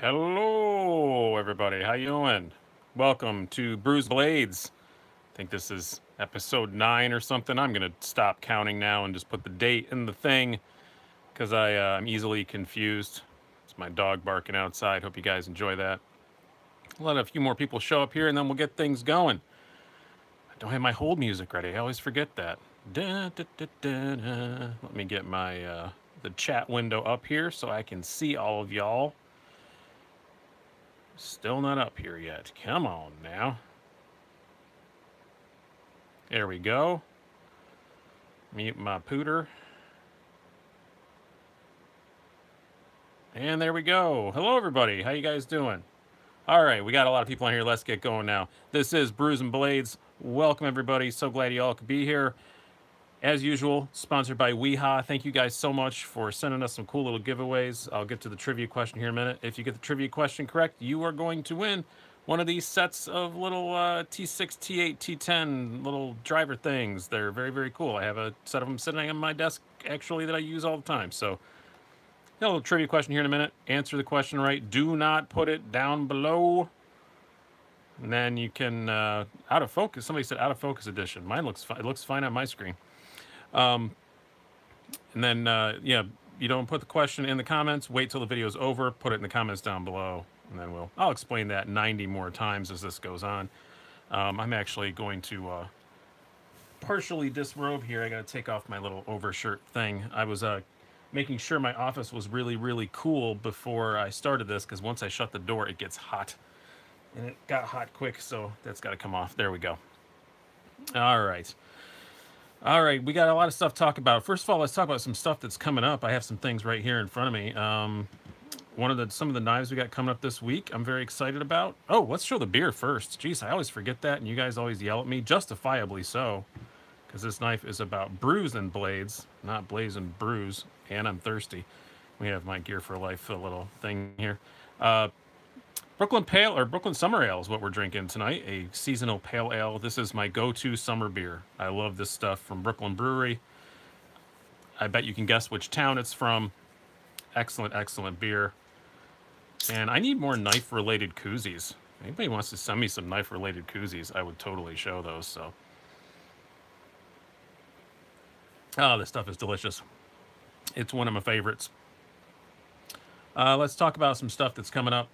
Hello, everybody. How you doing? Welcome to Brews & Blades. I think this is episode nine or something. I'm gonna stop counting now and just put the date in the thing because I uh, I'm easily confused. It's my dog barking outside. Hope you guys enjoy that. Let a few more people show up here, and then we'll get things going. I don't have my hold music ready. I always forget that. Da, da, da. Let me get my uh, the chat window up here so I can see all of y'all. Still not up here yet. Come on now. There we go. Mute my pooter. And there we go. Hello, everybody. How you guys doing? All right, we got a lot of people on here. Let's get going now. This is Brews and Blades. Welcome, everybody. So glad you all could be here. As usual, sponsored by Wiha. Thank you guys so much for sending us some cool little giveaways. I'll get to the trivia question here in a minute. If you get the trivia question correct, you are going to win one of these sets of little uh, T6, T8, T10 little driver things. They're very, very cool. I have a set of them sitting on my desk actually that I use all the time. So, a little trivia question here in a minute. Answer the question right. Do not put it down below. And then you can uh, out of focus. Somebody said out of focus edition. Mine looks fine. It looks fine on my screen. Um, and then, uh, yeah, you don't put the question in the comments. Wait till the video's over. Put it in the comments down below, and then we'll. I'll explain that 90 more times as this goes on. Um, I'm actually going to uh, partially disrobe here. I got to take off my little overshirt thing. I was uh, making sure my office was really, really cool before I started this, because once I shut the door, it gets hot. And it got hot quick, so that's got to come off. There we go. All right. All right, we got a lot of stuff to talk about. First of all, let's talk about some stuff that's coming up. I have some things right here in front of me. Um, one of the some of the knives we got coming up this week. I'm very excited about. Oh, let's show the beer first. Jeez, I always forget that, and you guys always yell at me, justifiably so, because this knife is about brews and blades, not blaze and brews. And I'm thirsty. We have my Gear for Life a little thing here. Uh, Brooklyn Pale or Brooklyn Summer Ale is what we're drinking tonight. A seasonal pale ale. This is my go-to summer beer. I love this stuff from Brooklyn Brewery. I bet you can guess which town it's from. Excellent, excellent beer. And I need more knife-related koozies. Anybody wants to send me some knife-related koozies, I would totally show those. So, oh, this stuff is delicious. It's one of my favorites. Uh, let's talk about some stuff that's coming up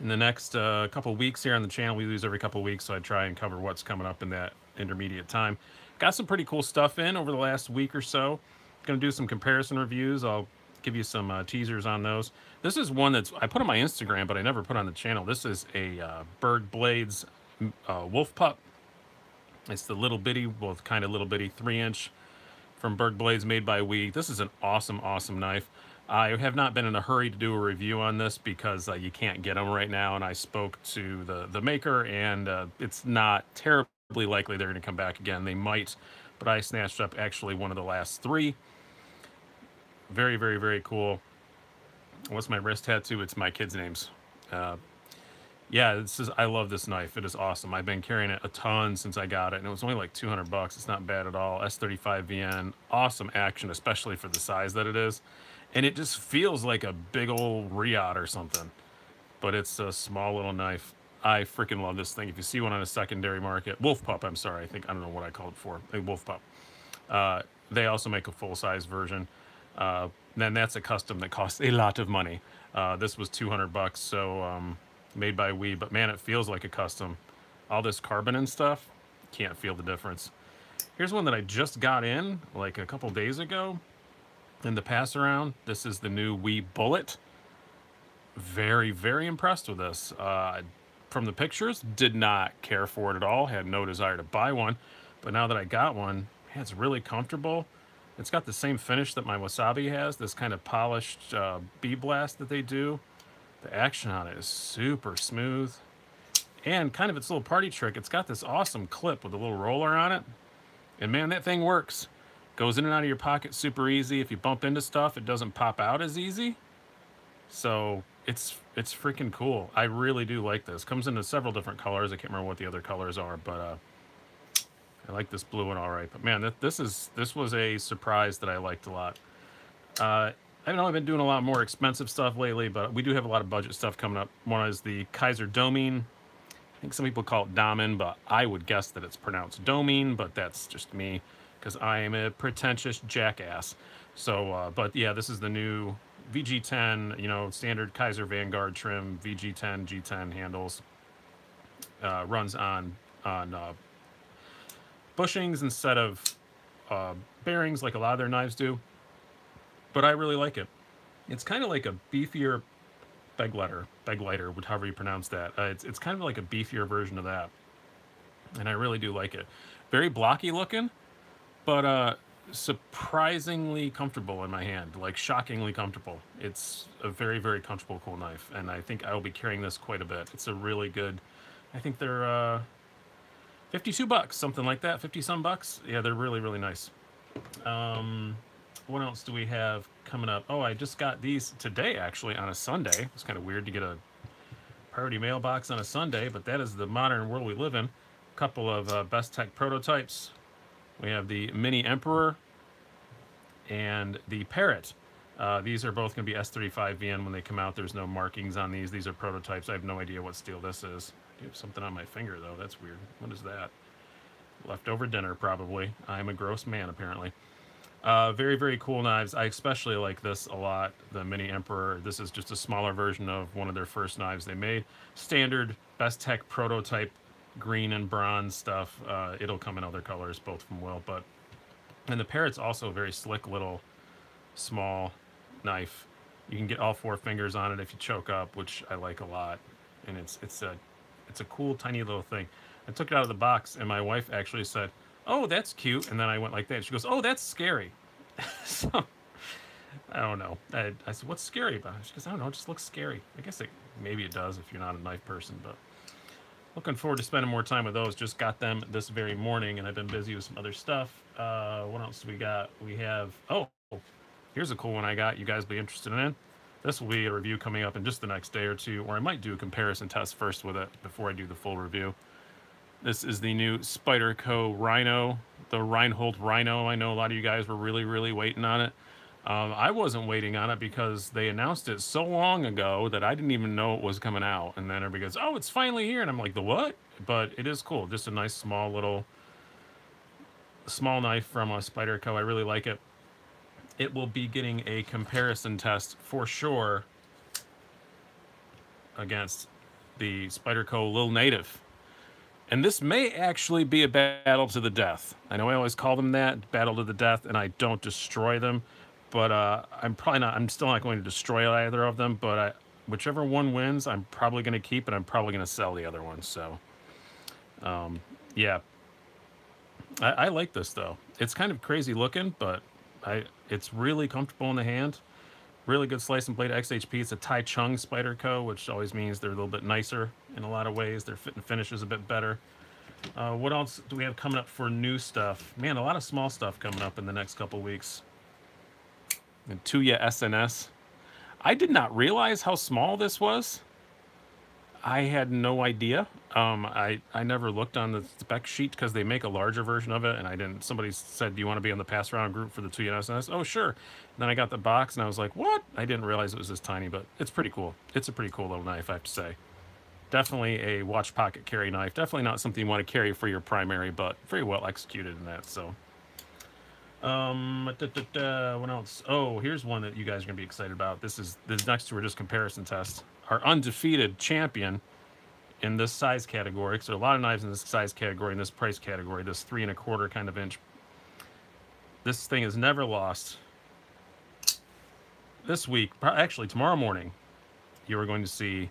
in the next uh, couple weeks here on the channel. We lose every couple weeks, so I try and cover what's coming up in that intermediate time. Got some pretty cool stuff in over the last week or so. Going to do some comparison reviews. I'll give you some uh, teasers on those. This is one that's I put on my Instagram, but I never put on the channel. This is a uh, Berg Blades uh, Wolf Pup. It's the little bitty, well, kind of little bitty three inch from Berg Blades made by We. This is an awesome, awesome knife. I have not been in a hurry to do a review on this because uh, you can't get them right now, and I spoke to the, the maker, and uh, it's not terribly likely they're going to come back again. They might, but I snatched up actually one of the last three. Very, very, very cool. What's my wrist tattoo? It's my kids' names. Uh, yeah, this is. I love this knife. It is awesome. I've been carrying it a ton since I got it, and it was only like 200 bucks. It's not bad at all. S35 VN, awesome action, especially for the size that it is and it just feels like a big old Reate or something. But it's a small little knife. I freaking love this thing. If you see one on a secondary market, Wolf Pup, I'm sorry, I think I don't know what I called it for, a Wolf Pup. Uh, they also make a full size version. Uh, then that's a custom that costs a lot of money. Uh, this was 200 bucks, so um, made by We, but man, it feels like a custom. All this carbon and stuff, can't feel the difference. Here's one that I just got in like a couple days ago in the pass around. This is the new We Bullet. Very, very impressed with this. Uh, from the pictures, did not care for it at all. Had no desire to buy one. But now that I got one, man, it's really comfortable. It's got the same finish that my Wasabi has, this kind of polished uh, B-blast that they do. The action on it is super smooth. And kind of its little party trick, it's got this awesome clip with a little roller on it. And man, that thing works. Goes in and out of your pocket super easy. If you bump into stuff, it doesn't pop out as easy. So it's it's freaking cool. I really do like this. Comes into several different colors. I can't remember what the other colors are, but uh, I like this blue one all right. But man, this is this was a surprise that I liked a lot. Uh, I've only been doing a lot more expensive stuff lately, but we do have a lot of budget stuff coming up. One is the Kizer Domine. I think some people call it Domin, but I would guess that it's pronounced Domine, but that's just me because I am a pretentious jackass. So, uh, but yeah, this is the new VG10, you know, standard Kizer Vanguard trim, VG10, G10 handles. Uh, runs on on uh, bushings instead of uh, bearings like a lot of their knives do but I really like it. It's kind of like a beefier beg letter, beg lighter, however you pronounce that. Uh, it's, it's kind of like a beefier version of that. And I really do like it. Very blocky looking, but uh, surprisingly comfortable in my hand, like shockingly comfortable. It's a very, very comfortable, cool knife. And I think I will be carrying this quite a bit. It's a really good, I think they're uh, 52 bucks, something like that, 50 some bucks. Yeah, they're really, really nice. Um, what else do we have coming up? Oh, I just got these today, actually, on a Sunday. It's kind of weird to get a priority mailbox on a Sunday, but that is the modern world we live in. A couple of uh, Bestech prototypes. We have the Mini Emperor and the Parrot. Uh, these are both going to be S35VN when they come out. There's no markings on these. These are prototypes. I have no idea what steel this is. I have something on my finger, though. That's weird. What is that? Leftover dinner, probably. I'm a gross man, apparently. Uh, very, very cool knives. I especially like this a lot, the Mini Emperor. This is just a smaller version of one of their first knives they made. Standard Bestech prototype green and bronze stuff. Uh, it'll come in other colors, both from Will. But And the Parrot's also a very slick little small knife. You can get all four fingers on it if you choke up, which I like a lot. And it's it's a it's a cool tiny little thing. I took it out of the box and my wife actually said, oh, that's cute. And then I went like that. She goes, oh, that's scary. so, I don't know. I, I, said, what's scary about it? She goes, I don't know. It just looks scary. I guess it, maybe it does if you're not a knife person, but looking forward to spending more time with those. Just got them this very morning, and I've been busy with some other stuff. Uh, what else we got? We have, oh, here's a cool one I got you guys be interested in. This will be a review coming up in just the next day or two, or I might do a comparison test first with it before I do the full review. This is the new Spyderco Rhino, the Reinhold Rhino. I know a lot of you guys were really, really waiting on it. Um, I wasn't waiting on it because they announced it so long ago that I didn't even know it was coming out. And then everybody goes, oh, it's finally here. And I'm like, the what? But it is cool. Just a nice small little small knife from a Spyderco. I really like it. It will be getting a comparison test for sure against the Spyderco Lil Native. And this may actually be a battle to the death. I know I always call them that, battle to the death, and I don't destroy them. But uh, I'm probably not, I'm still not going to destroy either of them. But I, whichever one wins, I'm probably going to keep, and I'm probably going to sell the other one. So, um, yeah. I, I like this, though. It's kind of crazy looking, but I, it's really comfortable in the hand. Really good slice and blade XHP. It's a Tai Chung Spyderco, which always means they're a little bit nicer in a lot of ways. Their fit and finish is a bit better. Uh, what else do we have coming up for new stuff? Man, a lot of small stuff coming up in the next couple weeks. And Tuya SNS. I did not realize how small this was. I had no idea. Um, I, I never looked on the spec sheet because they make a larger version of it, and I didn't. Somebody said, "Do you want to be on the pass around group for the Tuya SNS?" Oh, sure. And then I got the box, and I was like, "What?" I didn't realize it was this tiny, but it's pretty cool. It's a pretty cool little knife, I have to say. Definitely a watch pocket carry knife. Definitely not something you want to carry for your primary, but very well executed in that. So, um, da, da, da, what else? Oh, here's one that you guys are gonna be excited about. This is this next to are just comparison test our undefeated champion in this size category. So a lot of knives in this size category, in this price category, this three and a quarter kind of inch. This thing is never lost. This week, actually tomorrow morning, you are going to see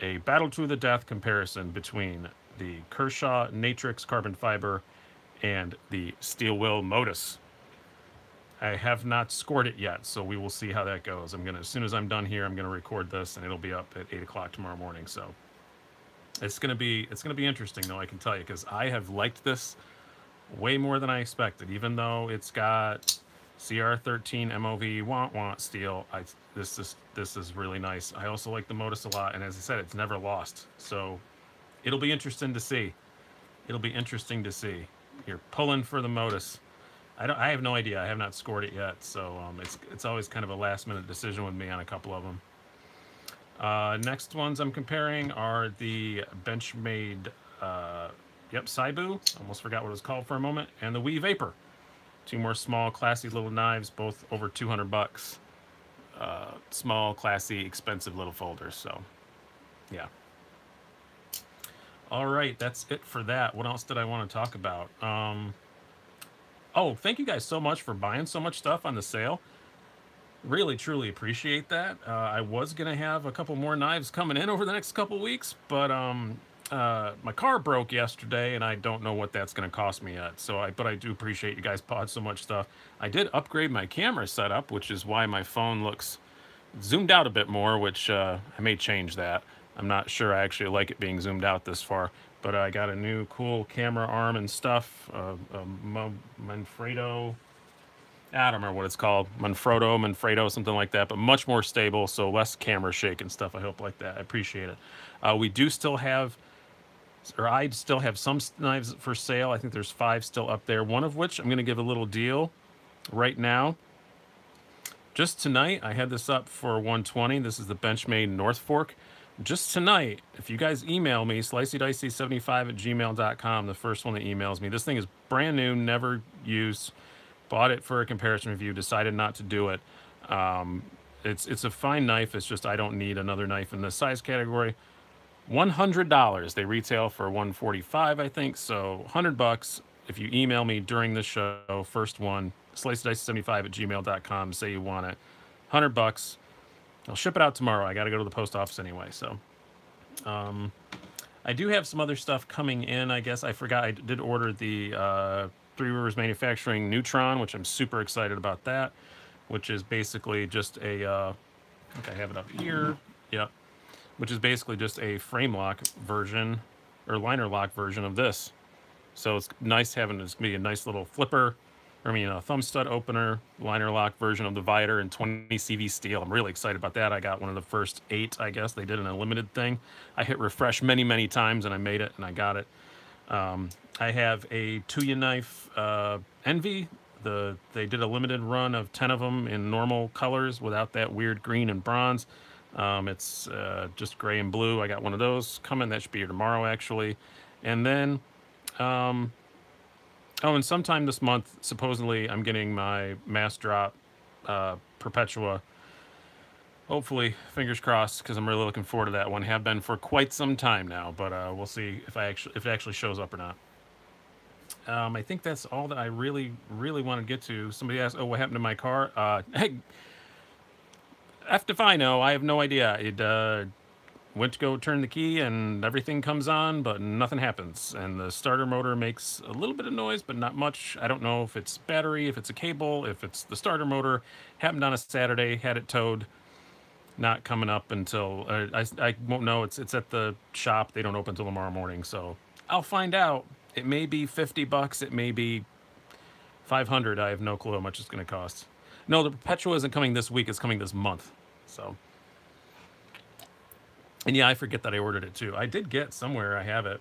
a battle to the death comparison between the Kershaw Natrix carbon fiber and the Steel Will Modus. I have not scored it yet, so we will see how that goes. I'm gonna, as soon as I'm done here, I'm gonna record this, and it'll be up at eight o'clock tomorrow morning. So it's gonna be, it's gonna be interesting, though. I can tell you, because I have liked this way more than I expected. Even though it's got CR13 MOV want want steel, I this is this is really nice. I also like the Modus a lot, and as I said, it's never lost. So it'll be interesting to see. It'll be interesting to see. You're pulling for the Modus. I don't. I have no idea. I have not scored it yet, so um, it's it's always kind of a last minute decision with me on a couple of them. Uh, next ones I'm comparing are the Benchmade, uh, yep, Saibu. Almost forgot what it was called for a moment, and the WE Vapor. Two more small, classy little knives, both over 200 bucks. Uh, small, classy, expensive little folders. So, yeah. All right, that's it for that. What else did I want to talk about? Um, oh, thank you guys so much for buying so much stuff on the sale. Really, truly appreciate that. Uh, I was gonna have a couple more knives coming in over the next couple weeks, but um, uh, my car broke yesterday, and I don't know what that's gonna cost me yet. So I, but I do appreciate you guys bought so much stuff. I did upgrade my camera setup, which is why my phone looks zoomed out a bit more, which uh, I may change that. I'm not sure I actually like it being zoomed out this far, but I got a new cool camera arm and stuff, uh, a Manfrotto I don't remember what it's called, Manfrotto, Manfrotto, something like that, but much more stable, so less camera shake and stuff. I hope like that. I appreciate it. Uh, we do still have, or I still have some knives for sale. I think there's five still up there. One of which I'm going to give a little deal right now. Just tonight, I had this up for 120. This is the Benchmade North Fork. Just tonight, if you guys email me, sliceydicey75 at gmail.com, the first one that emails me. This thing is brand new, never used bought it for a comparison review, decided not to do it. Um, it's it's a fine knife. It's just I don't need another knife in this size category. One hundred dollars. They retail for one forty five, I think. So hundred bucks. If you email me during the show, first one, sliceydicey75 at gmail.com, say you want it. Hundred bucks. I'll ship it out tomorrow. I got to go to the post office anyway. So, um, I do have some other stuff coming in. I guess I forgot. I did order the uh, Three Rivers Manufacturing Neutron, which I'm super excited about that, which is basically just a, uh, I think I have it up here, yep, which is basically just a frame lock version, or liner lock version of this. So it's nice having this be a nice little flipper, I mean a thumb stud opener, liner lock version of the Vider and 20 CV steel. I'm really excited about that. I got one of the first eight, I guess. They did an unlimited thing. I hit refresh many, many times and I made it and I got it. Um, I have a Tuya knife uh, Envy. The they did a limited run of ten of them in normal colors without that weird green and bronze. Um, it's uh, just gray and blue. I got one of those coming. That should be here tomorrow, actually. And then, um, oh, and sometime this month, supposedly, I'm getting my Massdrop uh, Perpetua hopefully, fingers crossed, because I'm really looking forward to that one. Have been for quite some time now, but uh, we'll see if I actually if it actually shows up or not. Um, I think that's all that I really really want to get to. Somebody asked, "Oh, what happened to my car?" Uh, hey, if I know, I have no idea. It uh, went to go turn the key and everything comes on, but nothing happens. And the starter motor makes a little bit of noise, but not much. I don't know if it's battery, if it's a cable, if it's the starter motor. Happened on a Saturday, had it towed not coming up until uh, I, I won't know. It's it's at the shop. They don't open until tomorrow morning, so I'll find out. It may be 50 bucks. It may be 500. I have no clue how much it's going to cost. No, the Perpetua isn't coming this week. It's coming this month. So, and yeah, I forget that I ordered it too. I did get somewhere. I have it.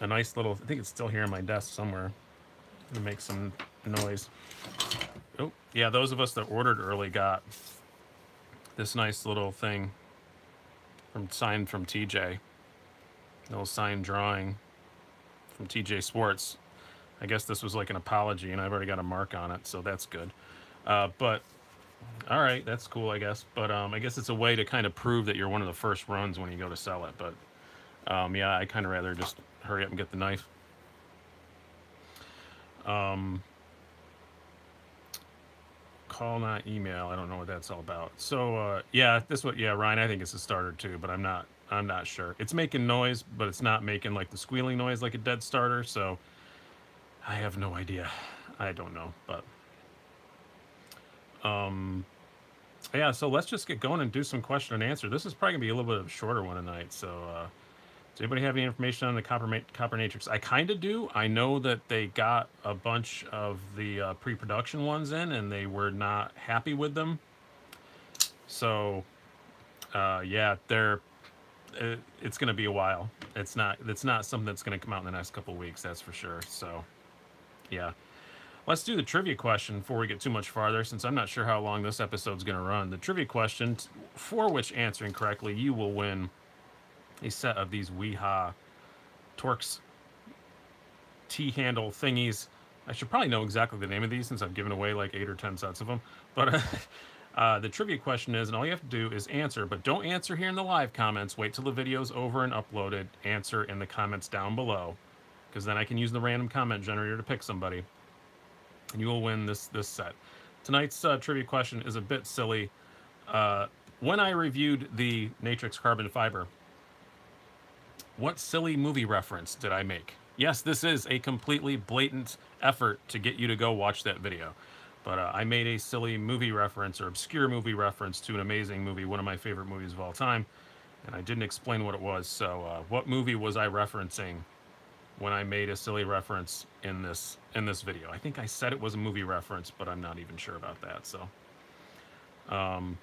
A nice little. I think it's still here on my desk somewhere. To make some noise. Oh, yeah. Those of us that ordered early got this nice little thing from signed from TJ. Little signed drawing from TJ Schwarz. I guess this was like an apology, and I've already got a mark on it, so that's good. Uh, but all right, that's cool, I guess. But um, I guess it's a way to kind of prove that you're one of the first runs when you go to sell it. But um, yeah, I kind of rather just hurry up and get the knife. Um, call, not email. I don't know what that's all about. So uh, yeah, this what yeah, Ryan. I think it's a starter too, but I'm not. I'm not sure. It's making noise, but it's not making like the squealing noise like a dead starter. So I have no idea. I don't know, but um, yeah. So let's just get going and do some question and answer. This is probably gonna be a little bit of a shorter one tonight. So. Uh, does anybody have any information on the copper Copper Natrix? I kind of do. I know that they got a bunch of the uh, pre-production ones in, and they were not happy with them. So, uh, yeah, they're. It, uh, it's to be a while. It's not. It's not something that's to come out in the next couple weeks. That's for sure. So, yeah. Let's do the trivia question before we get too much farther, since I'm not sure how long this episode's going to run. The trivia question, for which answering correctly, you will win a set of these Wiha Torx T-handle thingies. I should probably know exactly the name of these since I've given away like eight or ten sets of them. But uh, the trivia question is, and all you have to do is answer, but don't answer here in the live comments. Wait till the video's over and uploaded. Answer in the comments down below, because then I can use the random comment generator to pick somebody and you will win this this set. Tonight's uh, trivia question is a bit silly. Uh, when I reviewed the Natrix Carbon Fiber, what silly movie reference did I make? Yes, this is a completely blatant effort to get you to go watch that video. But uh, I made a silly movie reference or obscure movie reference to an amazing movie, one of my favorite movies of all time. And I didn't explain what it was. So, uh, what movie was I referencing when I made a silly reference in this in this video. I think I said it was a movie reference, but I'm not even sure about that. So, um,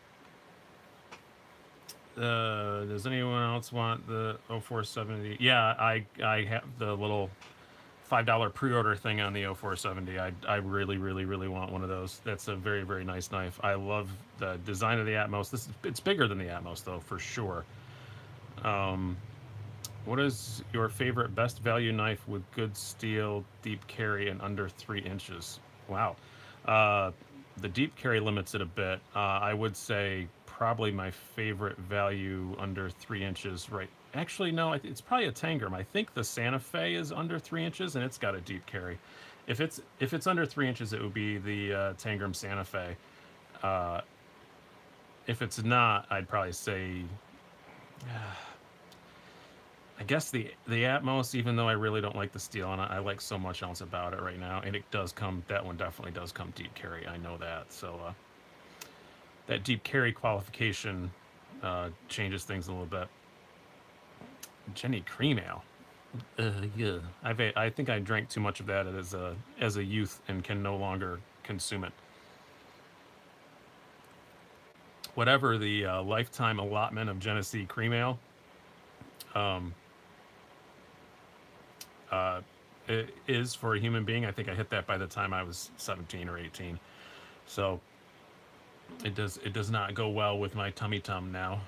uh, does anyone else want the 0470? Yeah, I I have the little five dollar pre-order thing on the 0470. I I really really really want one of those. That's a very very nice knife. I love the design of the Atmos. This it's bigger than the Atmos though for sure. Um, what is your favorite best value knife with good steel, deep carry, and under three inches? Wow. Uh, the deep carry limits it a bit. Uh, I would say probably my favorite value under three inches. Right. Actually, no, it's probably a Tangram. I think the Santa Fe is under three inches, and it's got a deep carry. If it's if it's under three inches, it would be the uh, Tangram Santa Fe. Uh, if it's not, I'd probably say. I guess the the Atmos, even though I really don't like the steel and I, I, like so much else about it right now, and it does come. That one definitely does come deep carry. I know that. So uh, that deep carry qualification uh, changes things a little bit. Genny cream ale. Uh, yeah, I've I think I drank too much of that as a as a youth and can no longer consume it. Whatever the uh, lifetime allotment of Genesee cream ale, um, uh, is for a human being. I think I hit that by the time I was 17 or 18. So it does it does not go well with my tummy tum now.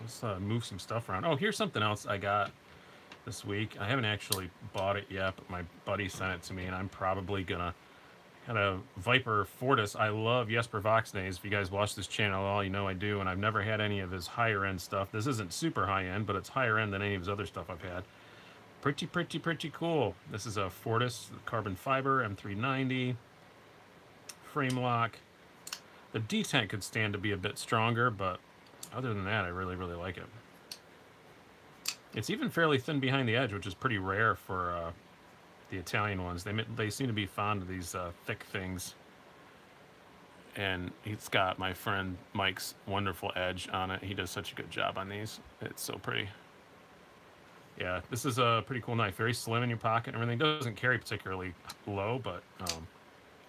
Let's uh, move some stuff around. Oh, here's something else I got this week. I haven't actually bought it yet, but my buddy sent it to me, and I'm probably gonna kind of Viper Fortis. I love Jesper Voxnaes. If you guys watch this channel all, you know I do, and I've never had any of his higher end stuff. This isn't super high end, but it's higher end than any of his other stuff I've had pretty, pretty, pretty cool. This is a Fortis carbon fiber M390 frame lock. The detent could stand to be a bit stronger, but other than that, I really, really like it. It's even fairly thin behind the edge, which is pretty rare for uh, the Italian ones. They they seem to be fond of these uh, thick things. And it's got my friend Mike's wonderful edge on it. He does such a good job on these. It's so pretty. Yeah, this is a pretty cool knife. Very slim in your pocket and everything. Doesn't carry particularly low, but um,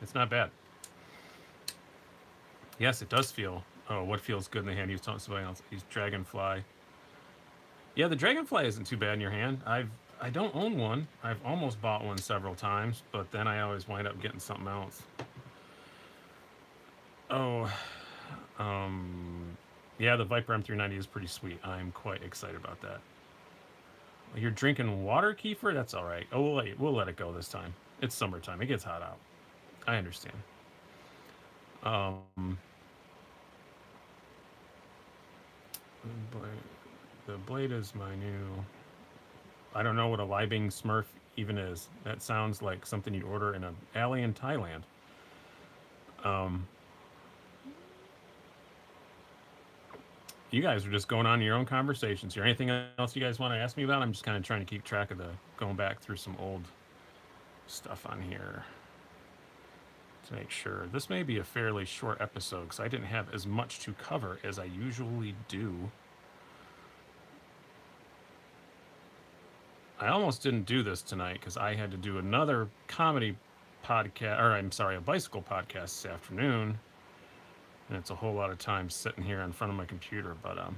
it's not bad. Yes, it does feel. Oh, what feels good in the hand? He's talking somebody else. He's Dragonfly. Yeah, the Dragonfly isn't too bad in your hand. I've I don't own one. I've almost bought one several times, but then I always wind up getting something else. Oh, um, yeah, the Viper M390 is pretty sweet. I'm quite excited about that. You're drinking water, Kiefer? That's all right. Oh, we'll let, we'll let it go this time. It's summertime. It gets hot out. I understand. Um, the blade is my new... I don't know what a Liebing Smurf even is. That sounds like something you'd order in an alley in Thailand. Um, you guys are just going on your own conversations here. Anything else you guys want to ask me about? I'm just kind of trying to keep track of the going back through some old stuff on here to make sure. This may be a fairly short episode because I didn't have as much to cover as I usually do. I almost didn't do this tonight because I had to do another comedy podcast, or I'm sorry, a bicycle podcast this afternoon and it's a whole lot of time sitting here in front of my computer but um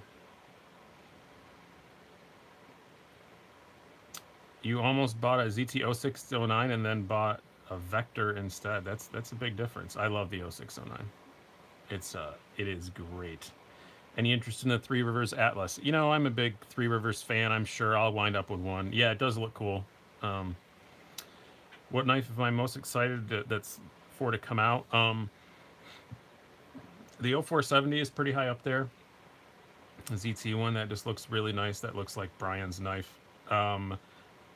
you almost bought a ZT0609 and then bought a vector instead. That's that's a big difference. I love the 0609. It's uh it is great. Any interest in the Three Rivers Atlas? You know, I'm a big Three Rivers fan. I'm sure I'll wind up with one. Yeah, it does look cool. Um, what knife am I most excited that, that's for to come out? Um, the 0470 is pretty high up there. The ZT one that just looks really nice. That looks like Brian's knife. Um,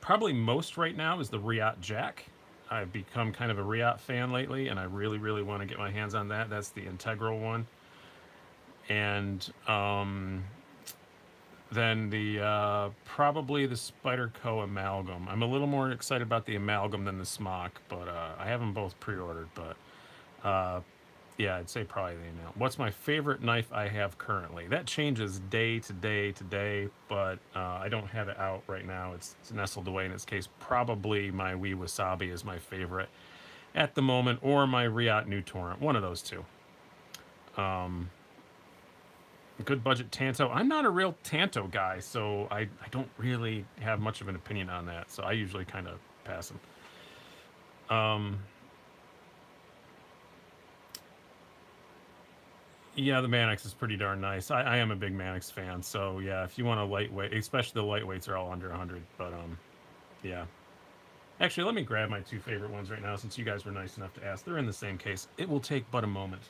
probably most right now is the Reate Jack. I've become kind of a Reate fan lately, and I really, really want to get my hands on that. That's the integral one. And um, then the uh, probably the Spyderco amalgam. I'm a little more excited about the amalgam than the smock, but uh, I have them both pre-ordered. But uh, yeah, I'd say probably the amount. What's my favorite knife I have currently? That changes day to day to day, but uh, I don't have it out right now. It's, it's nestled away in its case. Probably my WE Wasabi is my favorite at the moment, or my Reate New Torrent. One of those two. Um, good budget Tanto. I'm not a real Tanto guy, so I, I don't really have much of an opinion on that. So I usually kind of pass them. Um, Yeah, the Manix is pretty darn nice. I, I am a big Manix fan, so yeah, if you want a lightweight, especially the lightweights are all under 100, but um, yeah. Actually, let me grab my two favorite ones right now since you guys were nice enough to ask. They're in the same case. It will take but a moment.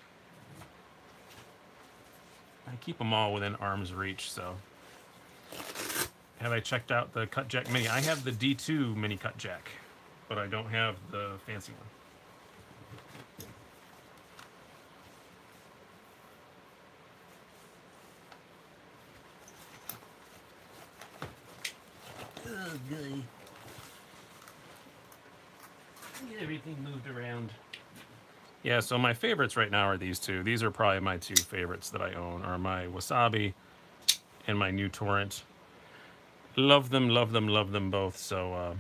I keep them all within arm's reach, so. Have I checked out the Cutjack Mini? I have the D2 Mini Cutjack, but I don't have the fancy one. Get everything moved around. Yeah, so my favorites right now are these two. These are probably my two favorites that I own, are my Wasabi and my new Torrent. Love them, love them, love them both. So uh,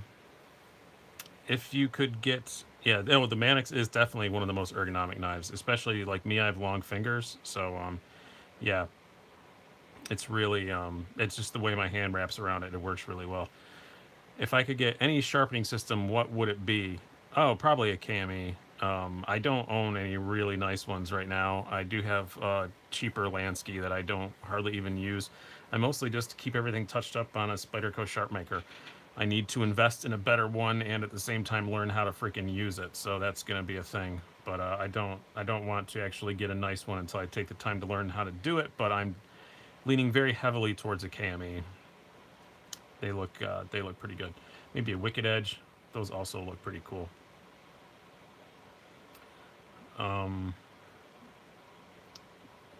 if you could get, yeah, oh, the Manix is definitely one of the most ergonomic knives, especially like me, I have long fingers. So um, yeah, it's really, um, it's just the way my hand wraps around it. It works really well. If I could get any sharpening system, what would it be? Oh, probably a Kami. Um, I don't own any really nice ones right now. I do have a cheaper Lansky that I don't hardly even use. I mostly just keep everything touched up on a Spyderco Sharpmaker. I need to invest in a better one and at the same time learn how to freaking use it. So that's going to be a thing. But uh, I don't I don't want to actually get a nice one until I take the time to learn how to do it. But I'm leaning very heavily towards a KME. They look uh, they look pretty good. Maybe a Wicked Edge. Those also look pretty cool. Um,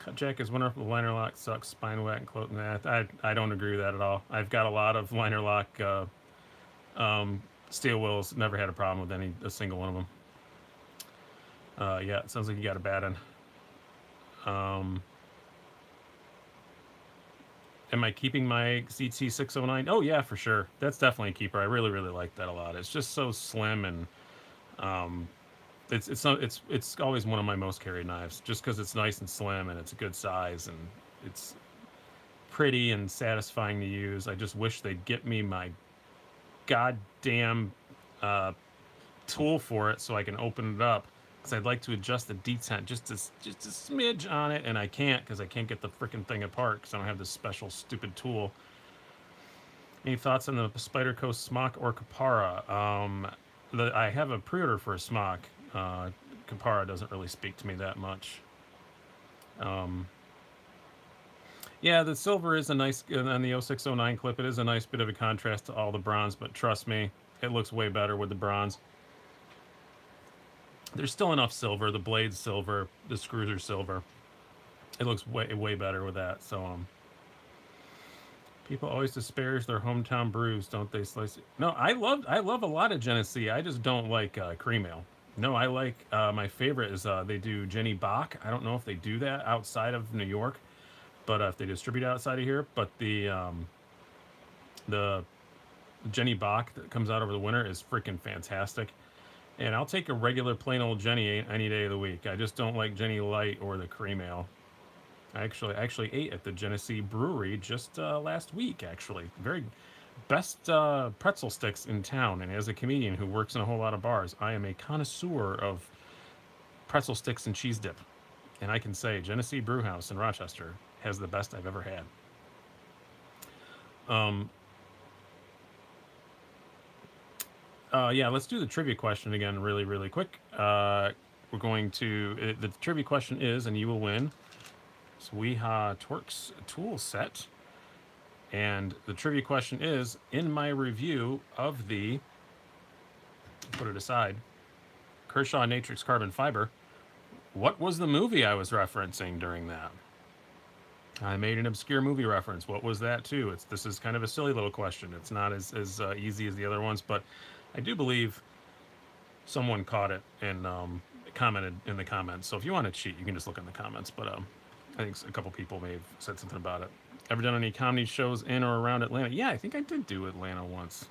Cutjack is wonderful. Liner lock sucks. Spine wet and close. Nah, I I don't agree with that at all. I've got a lot of liner lock uh, um, Steel Wills. Never had a problem with any a single one of them. Uh, yeah, it sounds like you got a bad one. Um, am I keeping my ZT609? Oh yeah, for sure. That's definitely a keeper. I really, really like that a lot. It's just so slim and um, it's it's it's it's always one of my most carried knives, just because it's nice and slim and it's a good size and it's pretty and satisfying to use. I just wish they'd get me my goddamn uh, tool for it so I can open it up because I'd like to adjust the detent just a, just a smidge on it, and I can't because I can't get the freaking thing apart because I don't have this special stupid tool. Any thoughts on the Spyderco Smock or Kapara? Um, the, I have a pre-order for a Smock. Uh, Kapara doesn't really speak to me that much. Um, yeah, the silver is a nice, on the 0609 clip, it is a nice bit of a contrast to all the bronze, but trust me, it looks way better with the bronze. There's still enough silver. The blade's silver. The screws are silver. It looks way way better with that. So um, people always disparage their hometown brews, don't they? Slice. No, I love I love a lot of Genesee. I just don't like uh, cream ale. No, I like uh, my favorite is uh, they do Genny Bock. I don't know if they do that outside of New York, but uh, if they distribute outside of here. But the um, the Genny Bock that comes out over the winter is freaking fantastic. And I'll take a regular plain old Genny any day of the week. I just don't like Genny Light or the cream ale. I actually actually ate at the Genesee Brewery just uh, last week. Actually, very best uh, pretzel sticks in town. And as a comedian who works in a whole lot of bars, I am a connoisseur of pretzel sticks and cheese dip. And I can say Genesee Brewhouse in Rochester has the best I've ever had. Um, uh, yeah, let's do the trivia question again really, really quick. Uh, we're going to, uh, the trivia question is, and you will win, Sweha Torx tool set. And the trivia question is, in my review of the, put it aside, Kershaw Natrix Carbon Fiber, what was the movie I was referencing during that? I made an obscure movie reference. What was that too? It's this is kind of a silly little question. It's not as as uh, easy as the other ones, but I do believe someone caught it and um, commented in the comments. So if you want to cheat, you can just look in the comments. But um, I think a couple people may have said something about it. Ever done any comedy shows in or around Atlanta? Yeah, I think I did do Atlanta once.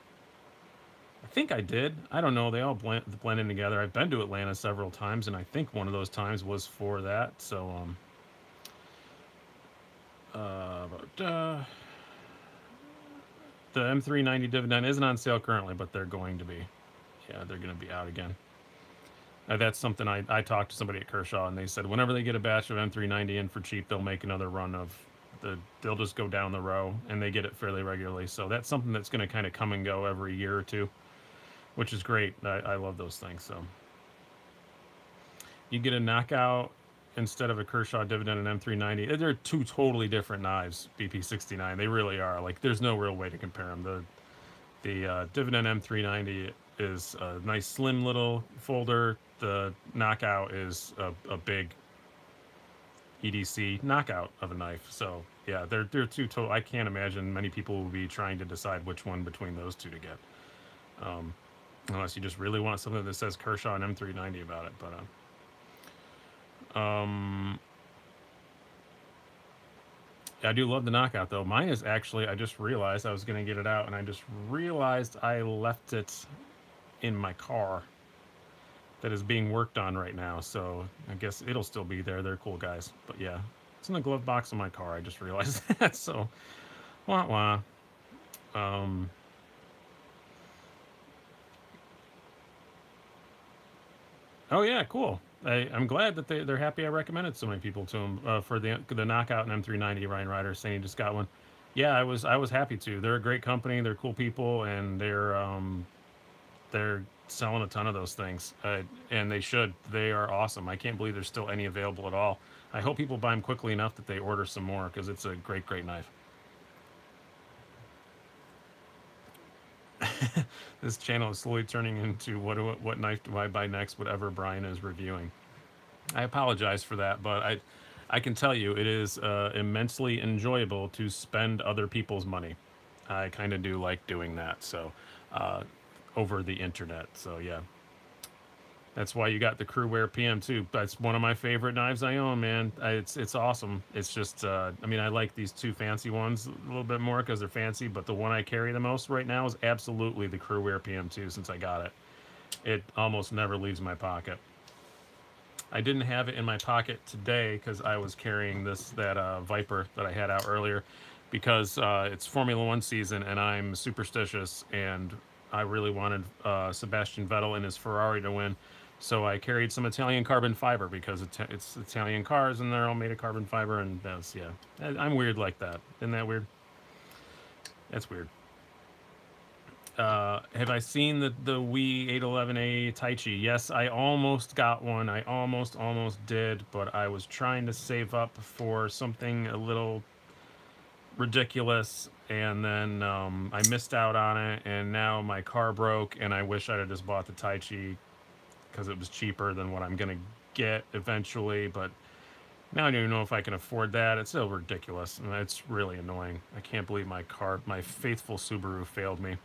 I think I did. I don't know. They all blend, blend in together. I've been to Atlanta several times, and I think one of those times was for that. So, um, uh, but, uh, the M390 dividend isn't on sale currently, but they're going to be. Yeah, they're going to be out again. Uh, that's something I, I talked to somebody at Kershaw, and they said whenever they get a batch of M390 in for cheap, they'll make another run of the. They'll just go down the row, and they get it fairly regularly. So that's something that's going to kind of come and go every year or two which is great. I, I love those things. So you get a knockout instead of a Kershaw Dividend and M390. They're two totally different knives. BP69. They really are. Like there's no real way to compare them. The the uh, Dividend M390 is a nice slim little folder. The knockout is a, a big EDC knockout of a knife. So yeah, they're they're two total. I can't imagine many people will be trying to decide which one between those two to get. Um, Unless you just really want something that says Kershaw and M390 about it. But, uh, um, I do love the knockout though. Mine is actually, I just realized I was going to get it out and I just realized I left it in my car that is being worked on right now. So I guess it'll still be there. They're cool guys. But yeah, it's in the glove box of my car. I just realized that. So, wah wah. Um, Oh yeah, cool. I, I'm glad that they, they're happy I recommended so many people to them uh, for the the knockout and M390 Ryan Ryder saying he just got one. Yeah, I was I was happy to. They're a great company. They're cool people, and they're um, they're selling a ton of those things, uh, and they should. They are awesome. I can't believe there's still any available at all. I hope people buy them quickly enough that they order some more because it's a great great knife. this channel is slowly turning into what do, what knife do I buy next? Whatever Brian is reviewing. I apologize for that, but I I can tell you it is uh, immensely enjoyable to spend other people's money. I kind of do like doing that. So uh, over the internet. So yeah. That's why you got the Cruwear PM2. That's one of my favorite knives I own, man. It's it's awesome. It's just, uh, I mean, I like these two fancy ones a little bit more because they're fancy, but the one I carry the most right now is absolutely the Cruwear PM2 since I got it. It almost never leaves my pocket. I didn't have it in my pocket today because I was carrying this that uh, Viper that I had out earlier because uh, it's Formula One season and I'm superstitious and I really wanted uh, Sebastian Vettel and his Ferrari to win. So I carried some Italian carbon fiber because it's Italian cars and they're all made of carbon fiber. And that's, yeah, I'm weird like that. Isn't that weird? That's weird. Uh, have I seen the, the WE 811A Taichi? Yes, I almost got one. I almost, almost did, but I was trying to save up for something a little ridiculous and then um, I missed out on it and now my car broke and I wish I'd have just bought the Taichi because it was cheaper than what I'm going to get eventually. But now I don't even know if I can afford that. It's still ridiculous. And it's really annoying. I can't believe my car, my faithful Subaru failed me.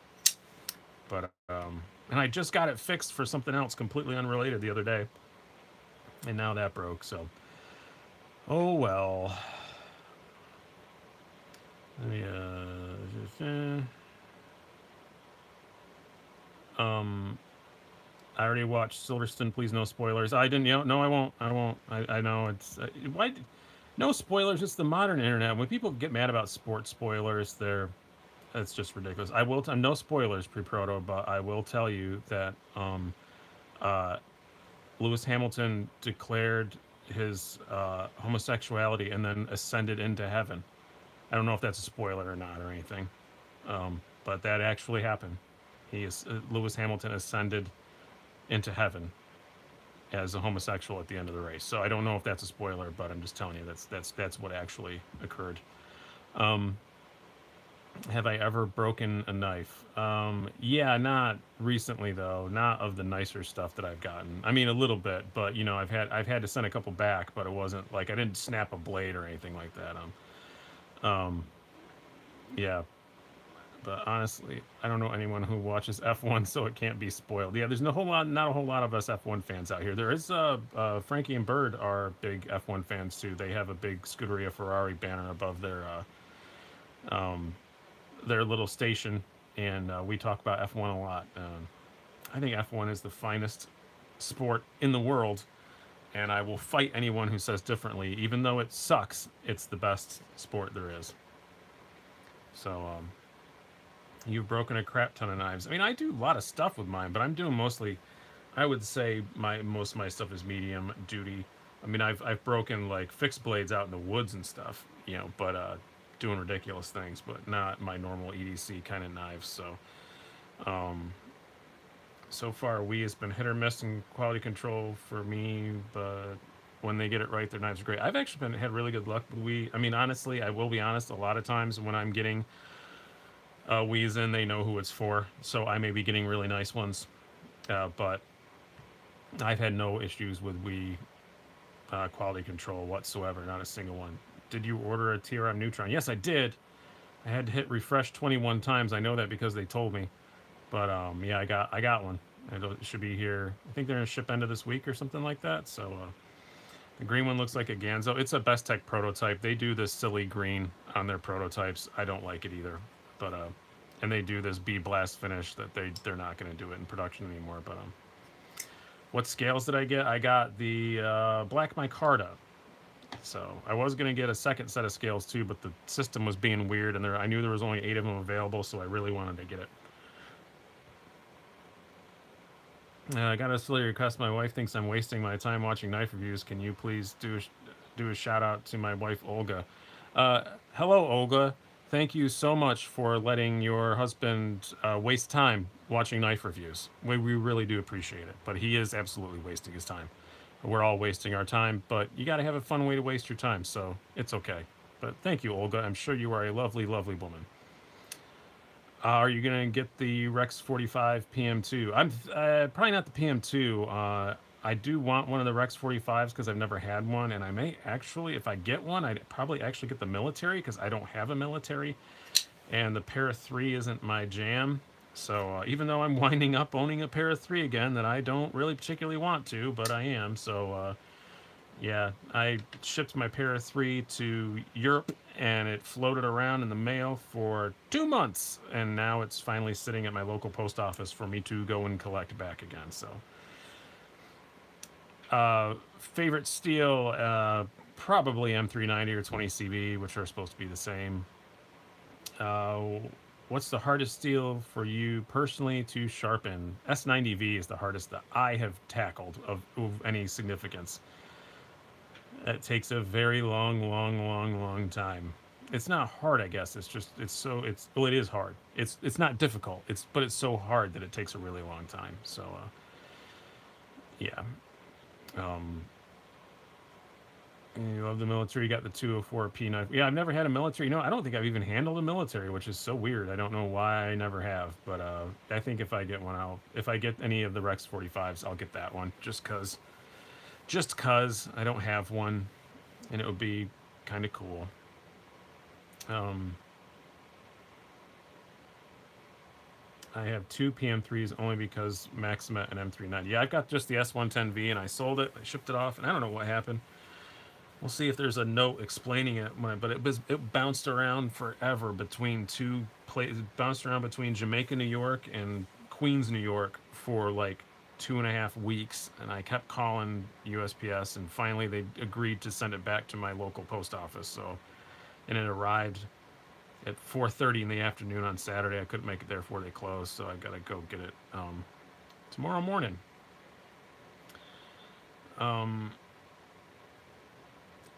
But, um, and I just got it fixed for something else completely unrelated the other day. And now that broke, so. Oh well. Yeah. Um, I already watched Silverstone. Please, no spoilers. I didn't. You know, no, I won't. I won't. I, I know it's uh, why. No spoilers. It's the modern internet. When people get mad about sports spoilers, they're It's just ridiculous. I will. T- no spoilers pre-proto, but I will tell you that um, uh, Lewis Hamilton declared his uh, homosexuality and then ascended into heaven. I don't know if that's a spoiler or not or anything, um, but that actually happened. He is uh, Lewis Hamilton ascended into heaven as a homosexual at the end of the race. So I don't know if that's a spoiler, but I'm just telling you that's that's that's what actually occurred. Um, have I ever broken a knife? Um, yeah, not recently though. Not of the nicer stuff that I've gotten. I mean, a little bit, but you know, I've had I've had to send a couple back, but it wasn't like I didn't snap a blade or anything like that. Um, um, yeah. But honestly, I don't know anyone who watches F1, so it can't be spoiled. Yeah, there's no whole lot, not a whole lot of us F1 fans out here. There is uh, uh Frankie and Bird are big F1 fans too. They have a big Scuderia Ferrari banner above their uh, um, their little station, and uh, we talk about F1 a lot. Um, I think F1 is the finest sport in the world, and I will fight anyone who says differently. Even though it sucks, it's the best sport there is. So, um, you've broken a crap ton of knives. I mean, I do a lot of stuff with mine, but I'm doing mostly. I would say my most of my stuff is medium duty. I mean, I've I've broken like fixed blades out in the woods and stuff, you know, but uh, doing ridiculous things, but not my normal EDC kind of knives. So, um, so far, WE has been hit or miss in quality control for me, but when they get it right, their knives are great. I've actually been had really good luck with WE. I mean, honestly, I will be honest. A lot of times when I'm getting uh, WEs in, they know who it's for, so I may be getting really nice ones, uh, but I've had no issues with WE uh, quality control whatsoever, not a single one did you order a TRM Neutron? Yes, I did. I had to hit refresh 21 times. I know that because they told me. But um, yeah, I got I got one. It should be here. I think they're gonna ship end of this week or something like that. So uh, the green one looks like a Ganzo. It's a Bestech prototype. They do this silly green on their prototypes. I don't like it either. But uh, and they do this B blast finish that they they're not gonna do it in production anymore. But um, what scales did I get? I got the uh, Black Micarta. So I was going to get a second set of scales too, but the system was being weird and there I knew there was only eight of them available, so I really wanted to get it. Uh, I got a silly request. My wife thinks I'm wasting my time watching knife reviews. Can you please do a, do a shout out to my wife Olga? Uh, hello, Olga. Thank you so much for letting your husband uh, waste time watching knife reviews. We, we really do appreciate it, but he is absolutely wasting his time we're all wasting our time, but you got to have a fun way to waste your time, so it's okay. But thank you, Olga. I'm sure you are a lovely, lovely woman. Uh, are you going to get the Rex 45 PM2? I'm uh, probably not the PM2. I do want one of the Rex 45s because I've never had one, and I may actually, if I get one, I'd probably actually get the military because I don't have a military, and the Para 3 isn't my jam. So uh, even though I'm winding up owning a Para 3 again that I don't really particularly want to, but I am. So uh, yeah, I shipped my Para 3 to Europe and it floated around in the mail for two months. And now it's finally sitting at my local post office for me to go and collect back again. So uh, favorite steel, uh, probably M390 or 20 CV, which are supposed to be the same. Uh, What's the hardest steel for you personally to sharpen? S90V is the hardest that I have tackled of, of any significance. That takes a very long, long, long, long time. It's not hard, I guess. It's just it's so it's well, it is hard. It's it's not difficult. It's but it's so hard that it takes a really long time. So, uh, yeah. Um, you love the military. You got the 204P knife. Yeah, I've never had a military. No, I don't think I've even handled a military, which is so weird. I don't know why I never have. But uh, I think if I get one, I'll if I get any of the Rex 45s, I'll get that one just cause, just cause I don't have one, and it would be kind of cool. Um, I have two PM3s only because Maxamet and M390. Yeah, I've got just the S110V and I sold it. I shipped it off, and I don't know what happened. We'll see if there's a note explaining it, but it was it bounced around forever between two places, bounced around between Jamaica, New York, and Queens, New York for like two and a half weeks, and I kept calling USPS, and finally they agreed to send it back to my local post office. So, and it arrived at 4:30 in the afternoon on Saturday. I couldn't make it there before they closed, so I gotta go get it um, tomorrow morning. Um,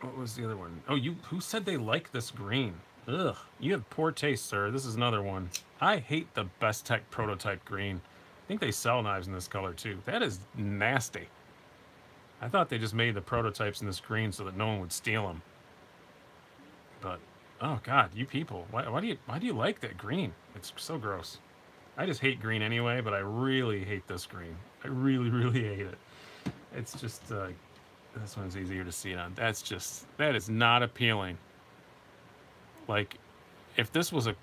what was the other one? Oh, you who said they like this green? Ugh, you have poor taste, sir. This is another one. I hate the Bestech prototype green. I think they sell knives in this color too. That is nasty. I thought they just made the prototypes in this green so that no one would steal them. But oh god, you people, why, why do you why do you like that green? It's so gross. I just hate green anyway, but I really hate this green. I really, really hate it. It's just uh, this one's easier to see it on. That's just that is not appealing. Like, if this was a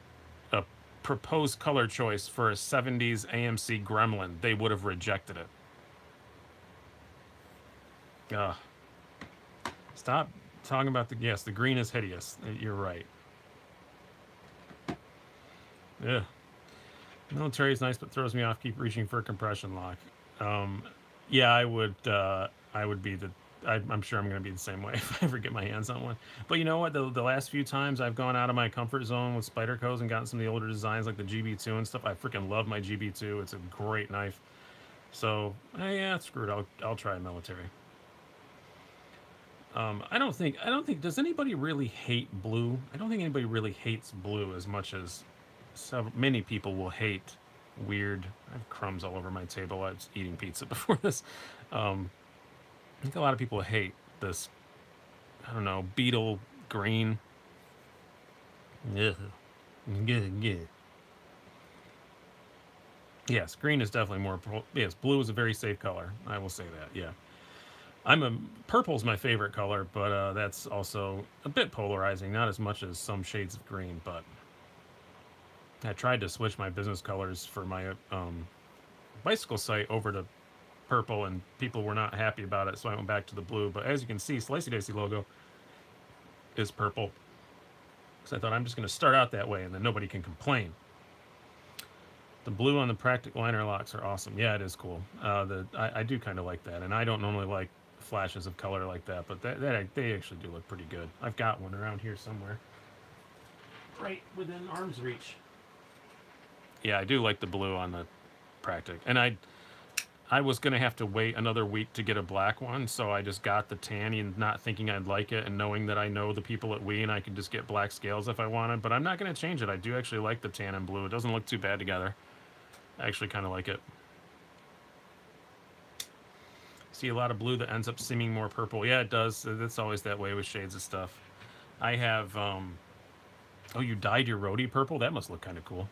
a proposed color choice for a 70s AMC Gremlin, they would have rejected it. Ugh. Stop talking about the yes, the green is hideous. You're right. Yeah. Military is nice, but throws me off. Keep reaching for a compression lock. Um, yeah, I would. Uh, I would be the. I, I'm sure I'm going to be the same way if I ever get my hands on one. But you know what? The, the last few times I've gone out of my comfort zone with Spydercos and gotten some of the older designs like the GB2 and stuff, I freaking love my GB2. It's a great knife. So eh, yeah, screw it. I'll I'll try military. Um, I don't think I don't think does anybody really hate blue? I don't think anybody really hates blue as much as so many people will hate weird. I have crumbs all over my table. I was eating pizza before this. Um, I think a lot of people hate this. I don't know, beetle green. Yeah, good, good. Yes, green is definitely more. Yes, blue is a very safe color. I will say that. Yeah, I'm a purple's my favorite color, but uh, that's also a bit polarizing. Not as much as some shades of green, but I tried to switch my business colors for my um, bicycle site over to purple, and people were not happy about it, so I went back to the blue. But as you can see, Slicey Dicey logo is purple. So I thought I'm just going to start out that way, and then nobody can complain. The blue on the Praktic liner locks are awesome. Yeah, it is cool. Uh, the I, I do kind of like that, and I don't normally like flashes of color like that, but that, that they actually do look pretty good. I've got one around here somewhere, right within arm's reach. Yeah, I do like the blue on the Praktic, and I I was gonna have to wait another week to get a black one, so I just got the tan and not thinking I'd like it, and knowing that I know the people at WE and I could just get black scales if I wanted. But I'm not gonna change it. I do actually like the tan and blue. It doesn't look too bad together. I actually kind of like it. See a lot of blue that ends up seeming more purple. Yeah, it does. It's always that way with shades of stuff. I have, um, oh, you dyed your roadie purple? That must look kind of cool.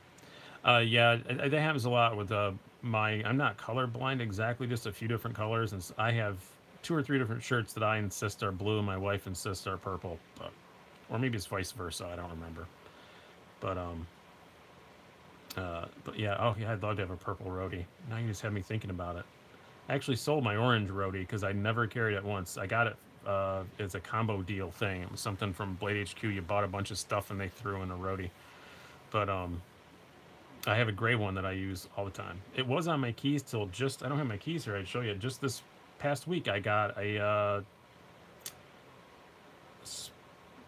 Uh, yeah, that happens a lot with uh, my, I'm not colorblind exactly, just a few different colors. And I have two or three different shirts that I insist are blue and my wife insists are purple. But, or maybe it's vice versa, I don't remember. But, um, uh, but yeah, oh yeah, I'd love to have a purple roadie. Now you just have me thinking about it. I actually sold my orange roadie because I never carried it once. I got it uh, as a combo deal thing. It was something from Blade HQ. You bought a bunch of stuff and they threw in a roadie. But um, I have a gray one that I use all the time. It was on my keys till just, I don't have my keys here. I'd show you. Just this past week, I got a uh,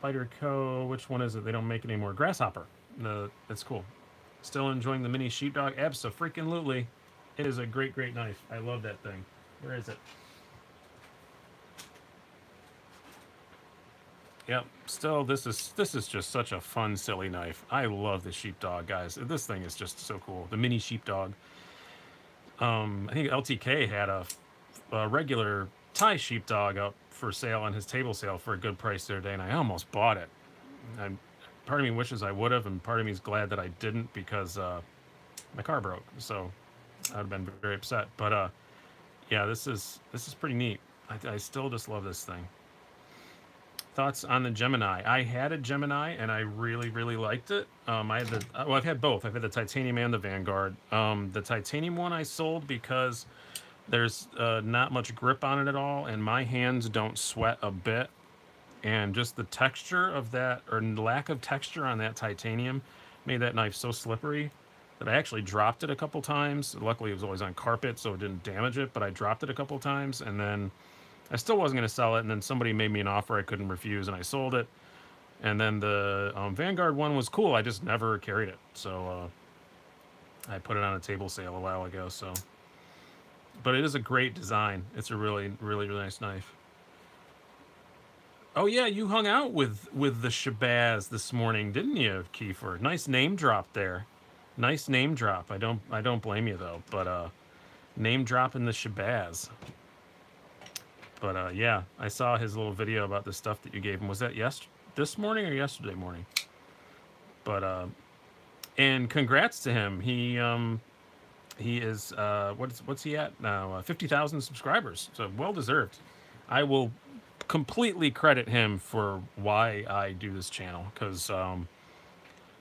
Spyderco. Which one is it? They don't make it anymore. Grasshopper. The, that's cool. Still enjoying the mini sheepdog? Absolutely. It is a great, great knife. I love that thing. Where is it? Yep. Still, this is this is just such a fun, silly knife. I love the sheepdog, guys. This thing is just so cool. The mini sheepdog. Um, I think LTK had a, a regular Thai sheepdog up for sale on his table sale for a good price the other day, and I almost bought it. And part of me wishes I would have, and part of me is glad that I didn't because uh, my car broke. So I'd have been very upset. But uh, yeah, this is this is pretty neat. I, I still just love this thing. Thoughts on the Gemini? I had a Gemini and I really really liked it. Um, I had the well, I've had both. I've had the titanium and the Vanguard. Um, the titanium one I sold because there's uh, not much grip on it at all, and my hands don't sweat a bit. And just the texture of that, or lack of texture on that titanium, made that knife so slippery that I actually dropped it a couple times. Luckily, it was always on carpet, so it didn't damage it, but I dropped it a couple times, and then I still wasn't going to sell it, and then somebody made me an offer I couldn't refuse, and I sold it. And then the um, Vanguard one was cool. I just never carried it. So uh, I put it on a table sale a while ago. So, but it is a great design. It's a really, really, really nice knife. Oh yeah, you hung out with with the Shabazz this morning, didn't you, Kiefer? Nice name drop there. Nice name drop. I don't I don't blame you though, but uh name dropping the Shabazz. But uh yeah, I saw his little video about the stuff that you gave him. Was that yes this morning or yesterday morning? But uh and congrats to him. He um he is uh what's what's he at now? Uh, 50,000 subscribers. So well deserved. I will completely credit him for why I do this channel because um,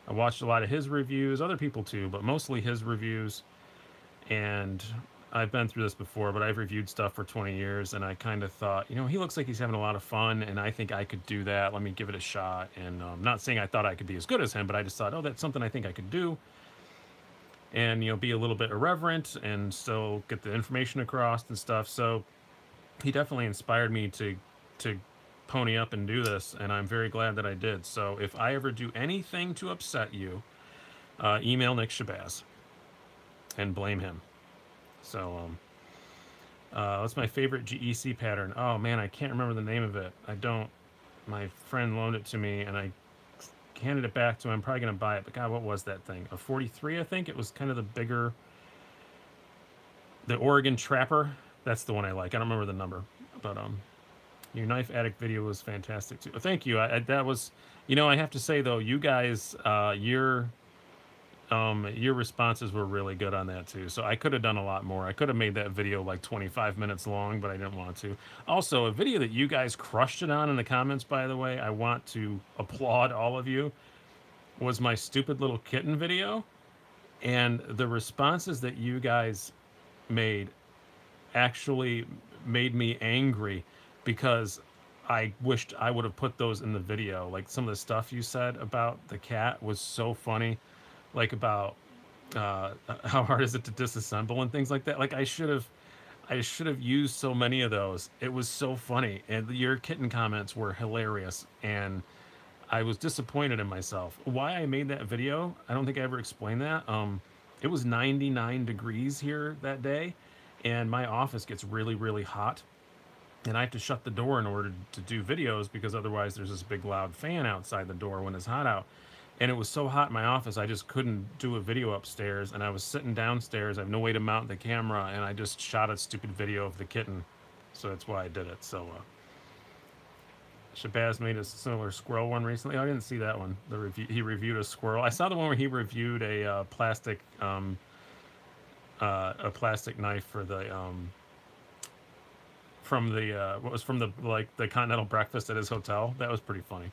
I watched a lot of his reviews, other people too, but mostly his reviews. And I've been through this before, but I've reviewed stuff for 20 years, and I kind of thought, you know, he looks like he's having a lot of fun, and I think I could do that. Let me give it a shot. And um, not saying I thought I could be as good as him, but I just thought, oh, that's something I think I could do. And, you know, be a little bit irreverent and still get the information across and stuff. So he definitely inspired me to to pony up and do this, and I'm very glad that I did. So if I ever do anything to upset you, uh, email Nick Shabazz and blame him. So um, uh, that's my favorite GEC pattern. Oh man, I can't remember the name of it. I don't. My friend loaned it to me, and I handed it back to him. I'm probably gonna buy it, but God, what was that thing? A 43, I think. It was kind of the bigger, the Oregon Trapper. That's the one I like. I don't remember the number, but um, your knife addict video was fantastic too. Thank you. I, I, that was, you know, I have to say though, you guys, uh, your, um, your responses were really good on that too. So I could have done a lot more. I could have made that video like 25 minutes long, but I didn't want to. Also, a video that you guys crushed it on in the comments, by the way, I want to applaud all of you, was my stupid little kitten video. And the responses that you guys made actually made me angry because I wished I would have put those in the video. Like some of the stuff you said about the cat was so funny, like about uh, how hard is it to disassemble and things like that. Like I should have, I should have used so many of those. It was so funny, and your kitten comments were hilarious, and I was disappointed in myself. Why I made that video, I don't think I ever explained that. Um, it was 99 degrees here that day, and my office gets really, really hot and I have to shut the door in order to do videos because otherwise there's this big loud fan outside the door when it's hot out. And it was so hot in my office, I just couldn't do a video upstairs. And I was sitting downstairs, I have no way to mount the camera, and I just shot a stupid video of the kitten. So that's why I did it. So, uh, Shabazz made a similar squirrel one recently. Oh, I didn't see that one. The review, he reviewed a squirrel. I saw the one where he reviewed a uh, plastic, um, uh, a plastic knife for the um, from the uh, what was from the like the continental breakfast at his hotel. That was pretty funny.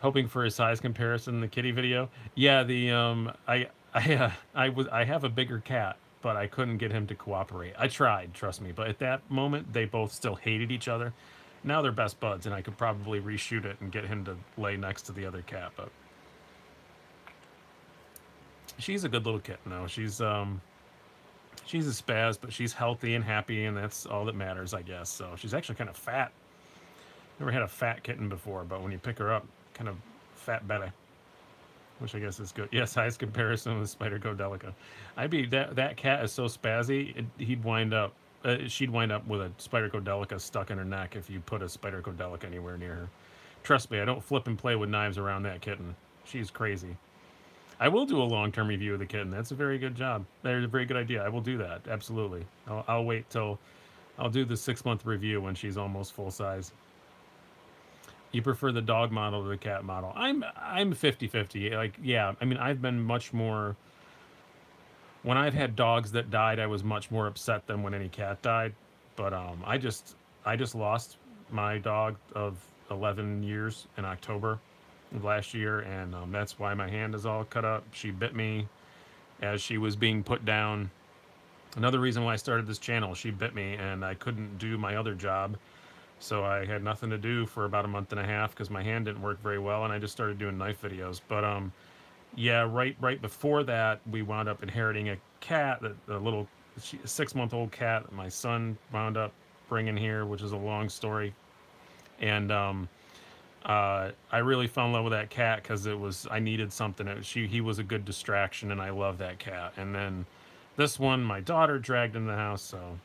Hoping for a size comparison in the kitty video. Yeah, the um, I I uh, I was I have a bigger cat, but I couldn't get him to cooperate. I tried, trust me, but at that moment they both still hated each other. Now they're best buds, and I could probably reshoot it and get him to lay next to the other cat. But she's a good little kitten, though. She's um she's a spaz, but she's healthy and happy, and that's all that matters, I guess. So she's actually kind of fat. Never had a fat kitten before, but when you pick her up, kind of fat belly. Which I guess is good. Yes, highest comparison with Spyderco Delica. I'd be that that cat is so spazzy, it, he'd wind up. Uh, she'd wind up with a Spyderco Delica stuck in her neck if you put a Spyderco Delica anywhere near her. Trust me, I don't flip and play with knives around that kitten. She's crazy. I will do a long-term review of the kitten. That's a very good job. That's a very good idea. I will do that. Absolutely. I'll, I'll wait till I'll do the six-month review when she's almost full size. You prefer the dog model to the cat model? I'm I'm 50-50. Like yeah, I mean I've been much more when I've had dogs that died, I was much more upset than when any cat died. But um, I just I just lost my dog of 11 years in October last year, and um, that's why my hand is all cut up. She bit me as she was being put down. Another reason why I started this channel, she bit me, and I couldn't do my other job. So I had nothing to do for about a month and a half because my hand didn't work very well, and I just started doing knife videos. But um, yeah, right right before that, we wound up inheriting a cat, a, a little six month old cat that my son wound up bringing here, which is a long story. And um, uh, I really fell in love with that cat because it was I needed something. She he was a good distraction, and I love that cat. And then this one, my daughter dragged in the house. So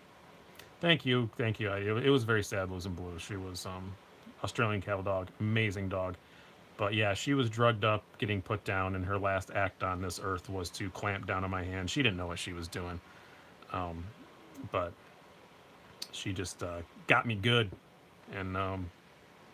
thank you, thank you. I, it, it was very sad losing Blue. She was um, Australian cattle dog, amazing dog. But yeah, she was drugged up, getting put down, and her last act on this earth was to clamp down on my hand. She didn't know what she was doing, um, but she just uh, got me good and um,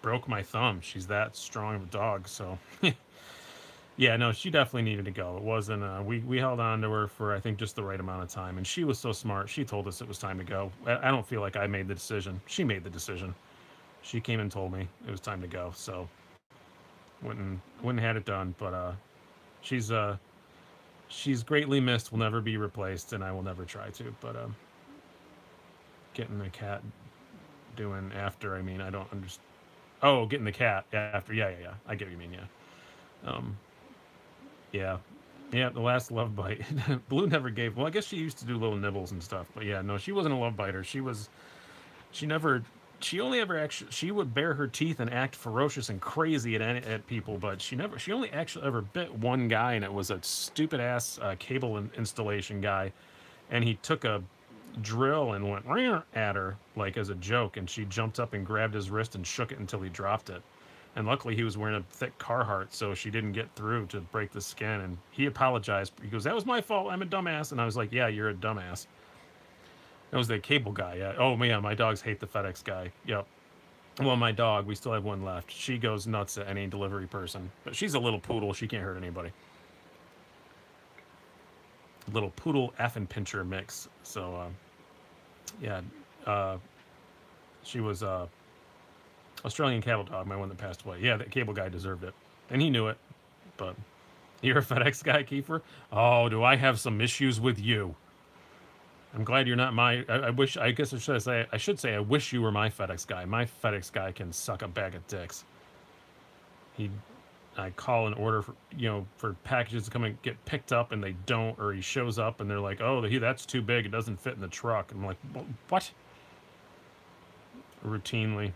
broke my thumb. She's that strong of a dog, so yeah, no, she definitely needed to go. It wasn't. Uh, we we held on to her for I think just the right amount of time, and she was so smart. She told us it was time to go. I, I don't feel like I made the decision. She made the decision. She came and told me it was time to go. So went and had it done. But uh, she's uh, she's greatly missed. Will never be replaced, and I will never try to. But um, getting the cat doing after. I mean, I don't understand. Oh, getting the cat after. Yeah, yeah, yeah. I get what you mean. Yeah. Um. Yeah. Yeah, the last love bite. Blue never gave. Well, I guess she used to do little nibbles and stuff, but yeah, no, she wasn't a love biter. She was. She never she only ever actually she would bare her teeth and act ferocious and crazy at at people, but she never she only actually ever bit one guy, and it was a stupid ass uh, cable in, installation guy, and he took a drill and went at her like as a joke, and she jumped up and grabbed his wrist and shook it until he dropped it. And luckily, he was wearing a thick Carhartt, so she didn't get through to break the skin. And he apologized. He goes, "That was my fault. I'm a dumbass." And I was like, "Yeah, you're a dumbass." That was the cable guy. Yeah. Oh man, my dogs hate the FedEx guy. Yep. Well, my dog, we still have one left. She goes nuts at any delivery person, but she's a little poodle. She can't hurt anybody. Little poodle F and pincher mix. So, uh, yeah, uh, she was uh, Australian cattle dog, my one that passed away. Yeah, that cable guy deserved it, and he knew it. But you're a FedEx guy, Kiefer. Oh, do I have some issues with you? I'm glad you're not my. I, I, wish. I guess I should say. I should say. I wish you were my FedEx guy. My FedEx guy can suck a bag of dicks. He, I call an order for you know for packages to come and get picked up and they don't, or he shows up and they're like, oh, he that's too big. It doesn't fit in the truck. I'm like, what? Routinely.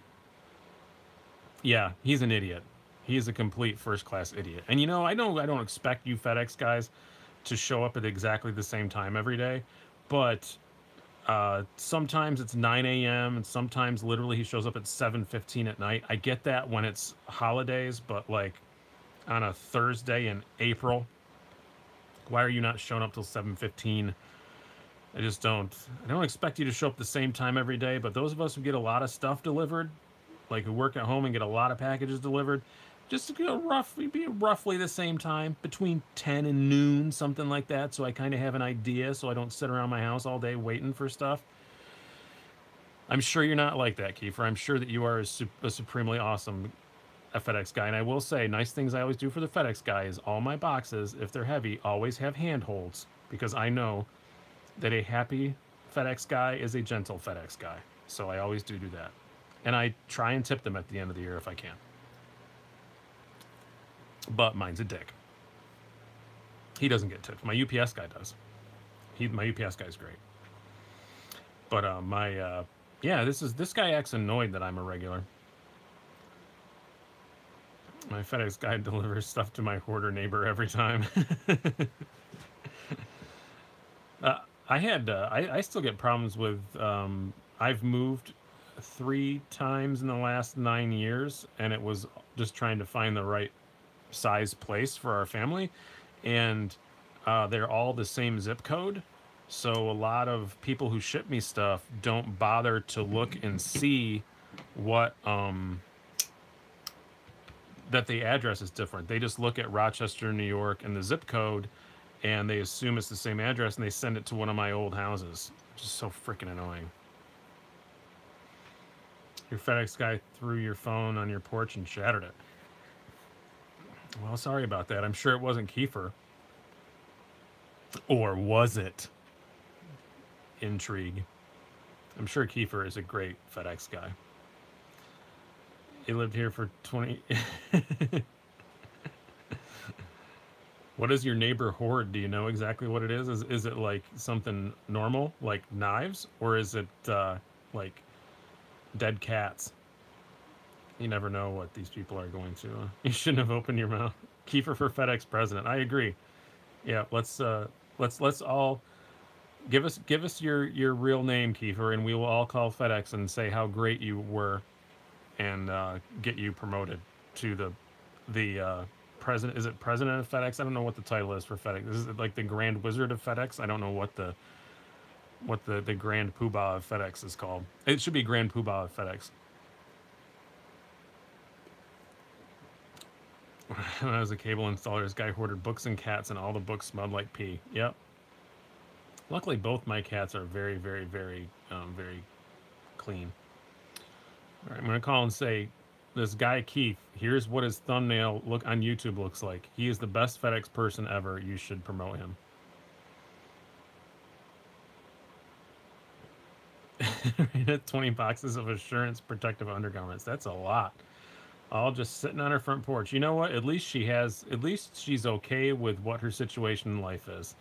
Yeah, he's an idiot. He's a complete first class idiot. And you know, I don't I don't expect you FedEx guys to show up at exactly the same time every day but uh, sometimes it's 9 a.m. and sometimes literally he shows up at 7:15 at night. I get that when it's holidays, but like on a Thursday in April, why are you not showing up till 7:15? I just don't. I don't expect you to show up the same time every day, but those of us who get a lot of stuff delivered, like who work at home and get a lot of packages delivered, just you know, roughly be roughly the same time between 10 and noon something like that so i kind of have an idea so i don't sit around my house all day waiting for stuff i'm sure you're not like that kiefer i'm sure that you are a supremely awesome a fedex guy and i will say nice things i always do for the fedex guy is all my boxes if they're heavy always have handholds because i know that a happy fedex guy is a gentle fedex guy so i always do do that and i try and tip them at the end of the year if i can but mine's a dick. He doesn't get tipped. My UPS guy does. He my UPS guy's great. But uh, my uh, yeah, this is this guy acts annoyed that I'm a regular. My FedEx guy delivers stuff to my hoarder neighbor every time. uh, I had uh, I, I still get problems with um, I've moved three times in the last nine years, and it was just trying to find the right size place for our family, and uh, they're all the same zip code. So a lot of people who ship me stuff don't bother to look and see what um, that the address is different. They just look at Rochester, New York, and the zip code, and they assume it's the same address, and they send it to one of my old houses, is so freaking annoying. Your FedEx guy threw your phone on your porch and shattered it. Well, sorry about that. I'm sure it wasn't Kiefer. Or was it? Intrigue. I'm sure Kiefer is a great FedEx guy. He lived here for 20. what is your neighbor hoard? Do you know exactly what it is? Is, is it like something normal, like knives? Or is it uh, like dead cats? You never know what these people are going to. You shouldn't have opened your mouth. Kiefer for FedEx president. I agree. Yeah, let's uh, let's let's all give us give us your your real name, Kiefer, and we will all call FedEx and say how great you were, and uh, get you promoted to the the uh, president. Is it president of FedEx? I don't know what the title is for FedEx. Is it like the Grand Wizard of FedEx? I don't know what the what the the Grand Poobah of FedEx is called. It should be Grand Poobah of FedEx. when I was a cable installer, this guy hoarded books and cats, and all the books smelled like pee. Yep. Luckily, both my cats are very, very, very, um, very clean. All right, I'm gonna call and say, this guy Keith. Here's what his thumbnail look on YouTube looks like. He is the best FedEx person ever. You should promote him. Twenty boxes of assurance protective undergarments. That's a lot all just sitting on her front porch. You know what? At least she has. At least she's okay with what her situation in life is.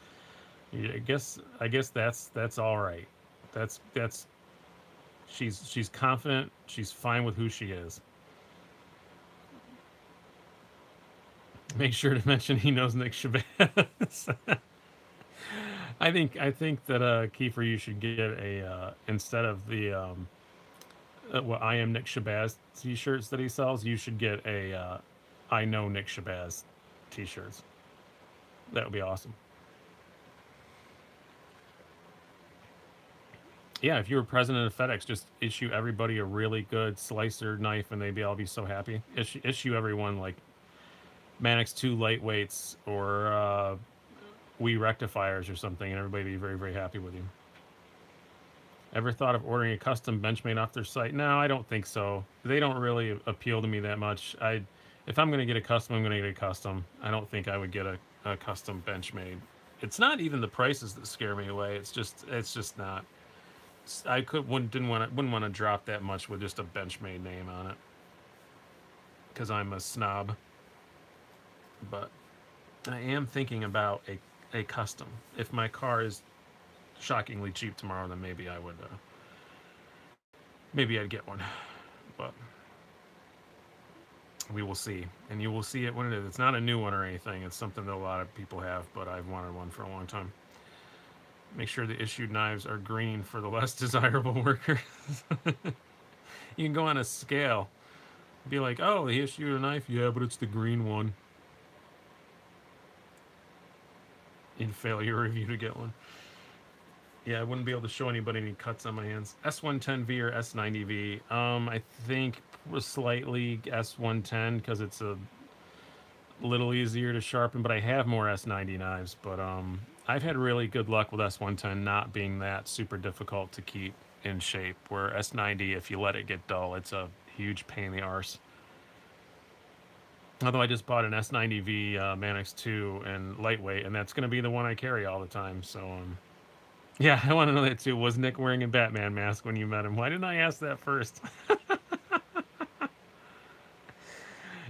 I guess. I guess that's that's all right. That's that's. She's she's confident. She's fine with who she is. Make sure to mention he knows Nick Shabazz. I think I think that uh Kiefer, you should get a uh, instead of the um, uh, what I am Nick Shabazz t-shirts that he sells, you should get a uh, I know Nick Shabazz t-shirts. That would be awesome. Yeah, if you were president of FedEx, just issue everybody a really good slicer knife, and they'd be all be so happy. Issue, issue everyone like Manix two lightweights or uh, WE rectifiers or something, and everybody be very very happy with you. Ever thought of ordering a custom Benchmade off their site? No, I don't think so. They don't really appeal to me that much. I, if I'm going to get a custom, I'm going to get a custom. I don't think I would get a, a custom Benchmade. It's not even the prices that scare me away. It's just, it's just not. I could wouldn't didn't want to wouldn't want to drop that much with just a Benchmade name on it. Because I'm a snob. But I am thinking about a a custom. If my car is shockingly cheap tomorrow, then maybe I would, uh, maybe I'd get one. But we will see. And you will see it when it is. It's not a new one or anything. It's something that a lot of people have, but I've wanted one for a long time. Make sure the issued knives are green for the less desirable workers. you can go on a scale. Be like, oh, he issued a knife? Yeah, but it's the green one. In failure review to get one. Yeah, I wouldn't be able to show anybody any cuts on my hands. S110V or S90V. Um, I think was slightly S110 because it's a little easier to sharpen, but I have more S90 knives. But um, I've had really good luck with S110 not being that super difficult to keep in shape. Where S90, if you let it get dull, it's a huge pain in the arse. Although I just bought an S90V uh, Manix 2 and lightweight, and that's going to be the one I carry all the time. So um, yeah, I want to know that too. Was Nick wearing a Batman mask when you met him? Why didn't I ask that first?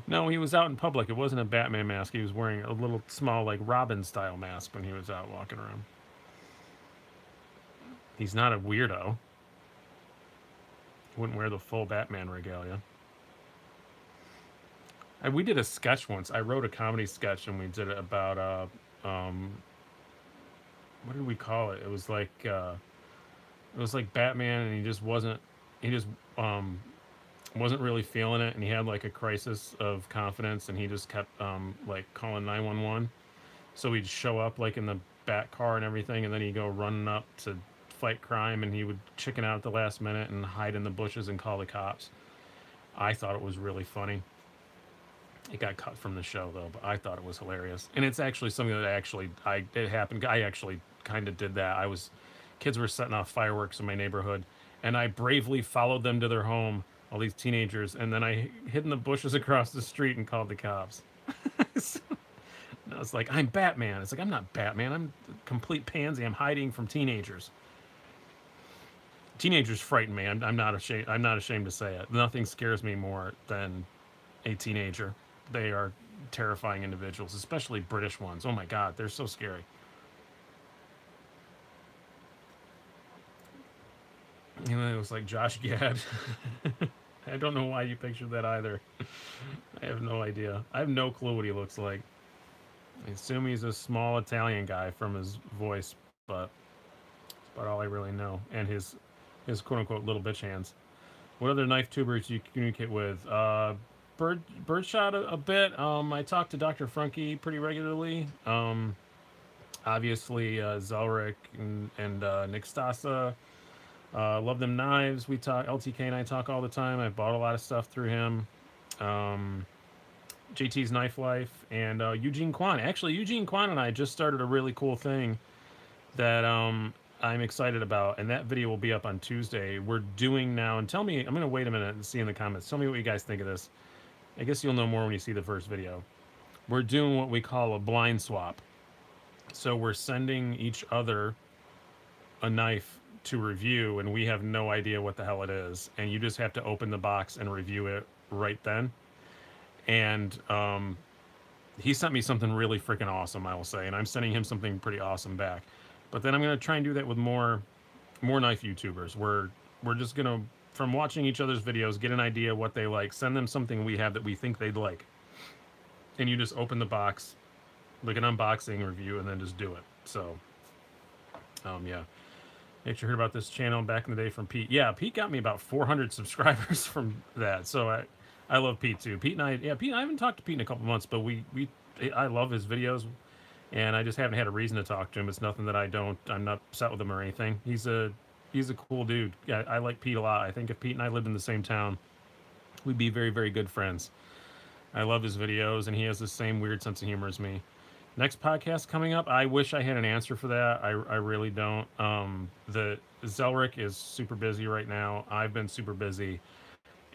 no, he was out in public. It wasn't a Batman mask. He was wearing a little small, like Robin style mask when he was out walking around. He's not a weirdo. He wouldn't wear the full Batman regalia. And we did a sketch once. I wrote a comedy sketch and we did it about uh, um, what did we call it? It was like uh, it was like Batman, and he just wasn't he just um, wasn't really feeling it, and he had like a crisis of confidence, and he just kept um, like calling nine one one. So he'd show up like in the bat car and everything, and then he'd go running up to fight crime, and he would chicken out at the last minute and hide in the bushes and call the cops. I thought it was really funny. It got cut from the show though, but I thought it was hilarious, and it's actually something that actually I it happened. I actually kind of did that. I was kids were setting off fireworks in my neighborhood, and I bravely followed them to their home, all these teenagers, and then I hid in the bushes across the street and called the cops. so, I was like, I'm Batman. It's like I'm not Batman. I'm a complete pansy. I'm hiding from teenagers. Teenagers frighten me. I'm, I'm not ashamed. I'm not ashamed to say it. Nothing scares me more than a teenager. They are terrifying individuals, especially British ones. Oh my God, they're so scary. You know, it was like Josh Gad. I don't know why you pictured that either. I have no idea. I have no clue what he looks like. I assume he's a small Italian guy from his voice, but that's about all I really know. And his his quote unquote little bitch hands. What other knife tubers do you communicate with? Uh, bird birdshot a, a bit. Um, I talk to Dr. Frunke pretty regularly. Um, obviously uh, Zelric and, and uh, Nick Stasa. Uh, love them knives. We talk LTK and I talk all the time. I bought a lot of stuff through him. Um, JT's Knife Life and uh, Eugene Kwan. Actually, Eugene Kwan and I just started a really cool thing that um, I'm excited about, and that video will be up on Tuesday. We're doing now, and tell me, I'm gonna wait a minute and see in the comments. Tell me what you guys think of this. I guess you'll know more when you see the first video. We're doing what we call a blind swap. So we're sending each other a knife to review, and we have no idea what the hell it is. And you just have to open the box and review it right then. And um, he sent me something really freaking awesome, I will say, and I'm sending him something pretty awesome back. But then I'm gonna try and do that with more, more knife YouTubers. We're we're just gonna from watching each other's videos get an idea what they like, send them something we have that we think they'd like, and you just open the box, like an unboxing review, and then just do it. So, um, yeah. Make sure you heard about this channel back in the day from Pete. Yeah, Pete got me about 400 subscribers from that. So I, I love Pete too. Pete and I, yeah, Pete. I haven't talked to Pete in a couple months, but we, we, I love his videos, and I just haven't had a reason to talk to him. It's nothing that I don't. I'm not upset with him or anything. He's a, he's a cool dude. I like Pete a lot. I think if Pete and I lived in the same town, we'd be very, very good friends. I love his videos, and he has the same weird sense of humor as me. Next podcast coming up, I wish I had an answer for that. I, I really don't. Um, the Zelric is super busy right now. I've been super busy,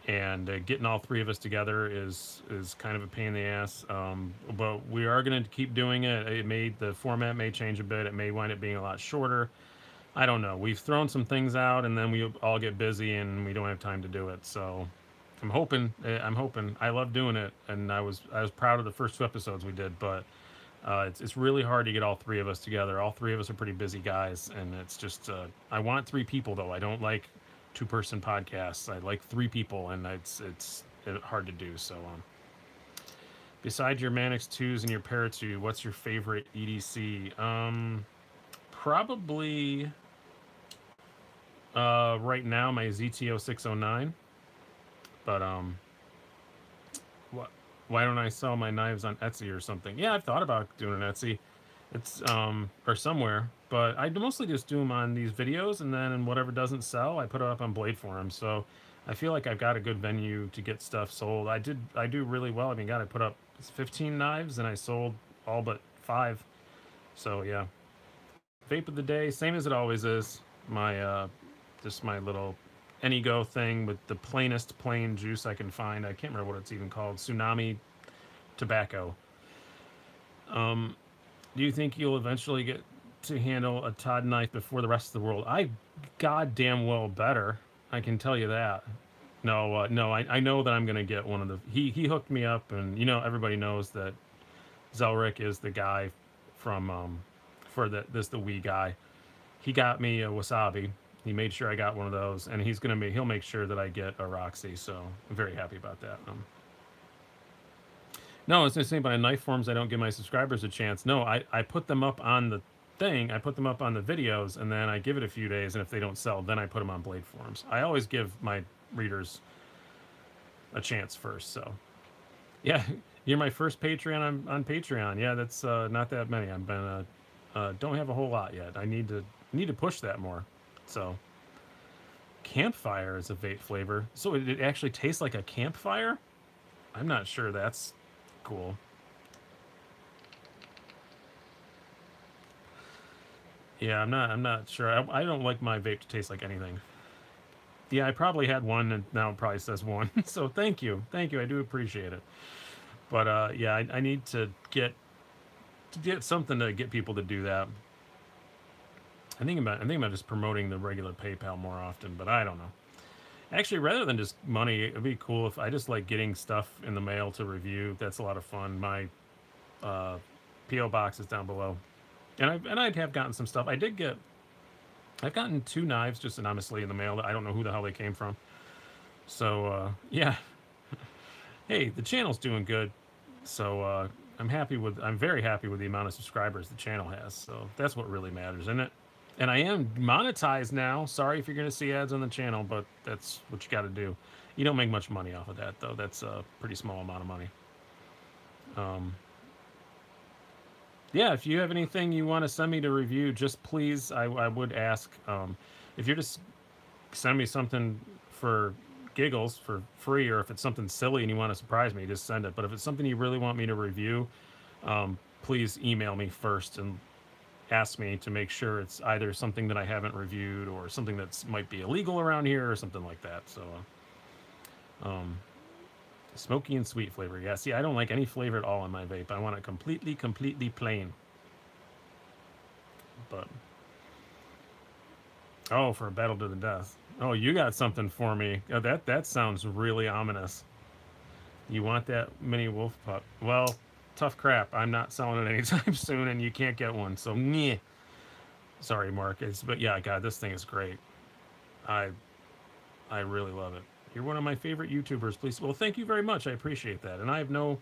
and uh, getting all three of us together is is kind of a pain in the ass. Um, but we are going to keep doing it. It may the format may change a bit. It may wind up being a lot shorter. I don't know. We've thrown some things out, and then we all get busy, and we don't have time to do it. So I'm hoping. eh, I'm hoping. I love doing it, and I was I was proud of the first two episodes we did, but uh, it's it's really hard to get all three of us together. All three of us are pretty busy guys, and it's just uh, I want three people though. I don't like two person podcasts. I like three people, and it's it's uh, hard to do. So um, besides your Manix twos and your Para two, what's your favorite EDC? Um, probably uh, right now my ZTO six oh nine, but um. Why don't I sell my knives on Etsy or something? Yeah, I've thought about doing an Etsy. It's um or somewhere, but I mostly just do them on these videos, and then whatever doesn't sell, I put it up on Blade Forum. So I feel like I've got a good venue to get stuff sold. I did I do really well. I mean, God, I put up 15 knives and I sold all but five. So yeah, vape of the day, same as it always is. My uh, just my little Anygo thing with the plainest plain juice I can find. I can't remember what it's even called. Tsunami tobacco. Um, do you think you'll eventually get to handle a Todd knife before the rest of the world? I goddamn well better. I can tell you that. No, uh, no, I, I know that I'm gonna get one of the. He he hooked me up, and you know everybody knows that Zelric is the guy from um for the this the WE guy. He got me a wasabi. He made sure I got one of those, and he's gonna make he'll make sure that I get a Roxy. So I'm very happy about that. Um, no, it's same by knife forms. I don't give my subscribers a chance. No, I, I put them up on the thing. I put them up on the videos, and then I give it a few days. And if they don't sell, then I put them on Blade Forums. I always give my readers a chance first. So, yeah, you're my first Patreon on, on Patreon. Yeah, that's uh, not that many. I've been uh, uh, don't have a whole lot yet. I need to need to push that more. So, campfire is a vape flavor. So it, actually tastes like a campfire. I'm not sure that's cool. Yeah, I'm not. I'm not sure. I, I don't like my vape to taste like anything. Yeah, I probably had one, and now it probably says one. so thank you, thank you. I do appreciate it. But uh, yeah, I, I need to get to get something to get people to do that. I think about I think about just promoting the regular PayPal more often, but I don't know. Actually, rather than just money, it'd be cool if I just like getting stuff in the mail to review. That's a lot of fun. My uh, PO box is down below, and I and I have gotten some stuff. I did get. I've gotten two knives just anonymously in the mail. I don't know who the hell they came from. So uh, yeah, hey, the channel's doing good. So uh, I'm happy with. I'm very happy with the amount of subscribers the channel has. So that's what really matters, isn't it? And I am monetized now. Sorry if you're going to see ads on the channel, but that's what you got to do. You don't make much money off of that, though. That's a pretty small amount of money. Um, yeah, if you have anything you want to send me to review, just please, I, I would ask. Um, if you're just send me something for giggles for free, or if it's something silly and you want to surprise me, just send it. But if it's something you really want me to review, um, please email me first and ask me to make sure it's either something that I haven't reviewed or something that might be illegal around here or something like that. So, um, Smoky and sweet flavor. Yeah, see, I don't like any flavor at all in my vape. I want it completely, completely plain. But, oh, for a battle to the death. Oh, you got something for me. Oh, that that sounds really ominous. You want that mini wolf pup? Well, tough crap. I'm not selling it anytime soon, and you can't get one. So, yeah. Sorry, Mark. It's, but yeah, God, this thing is great. I, I really love it. You're one of my favorite YouTubers. Please, well, thank you very much. I appreciate that, and I have no,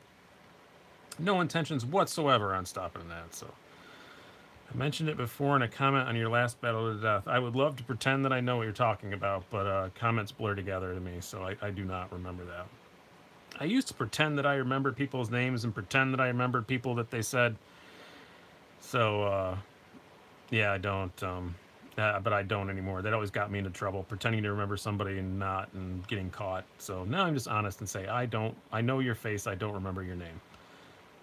no intentions whatsoever on stopping that. So, I mentioned it before in a comment on your last battle to death. I would love to pretend that I know what you're talking about, but uh, comments blur together to me, so I, I do not remember that. I used to pretend that I remembered people's names and pretend that I remembered people that they said. So, uh, yeah, I don't. Um, uh, but I don't anymore. That always got me into trouble, pretending to remember somebody and not, and getting caught. So now I'm just honest and say I don't. I know your face. I don't remember your name,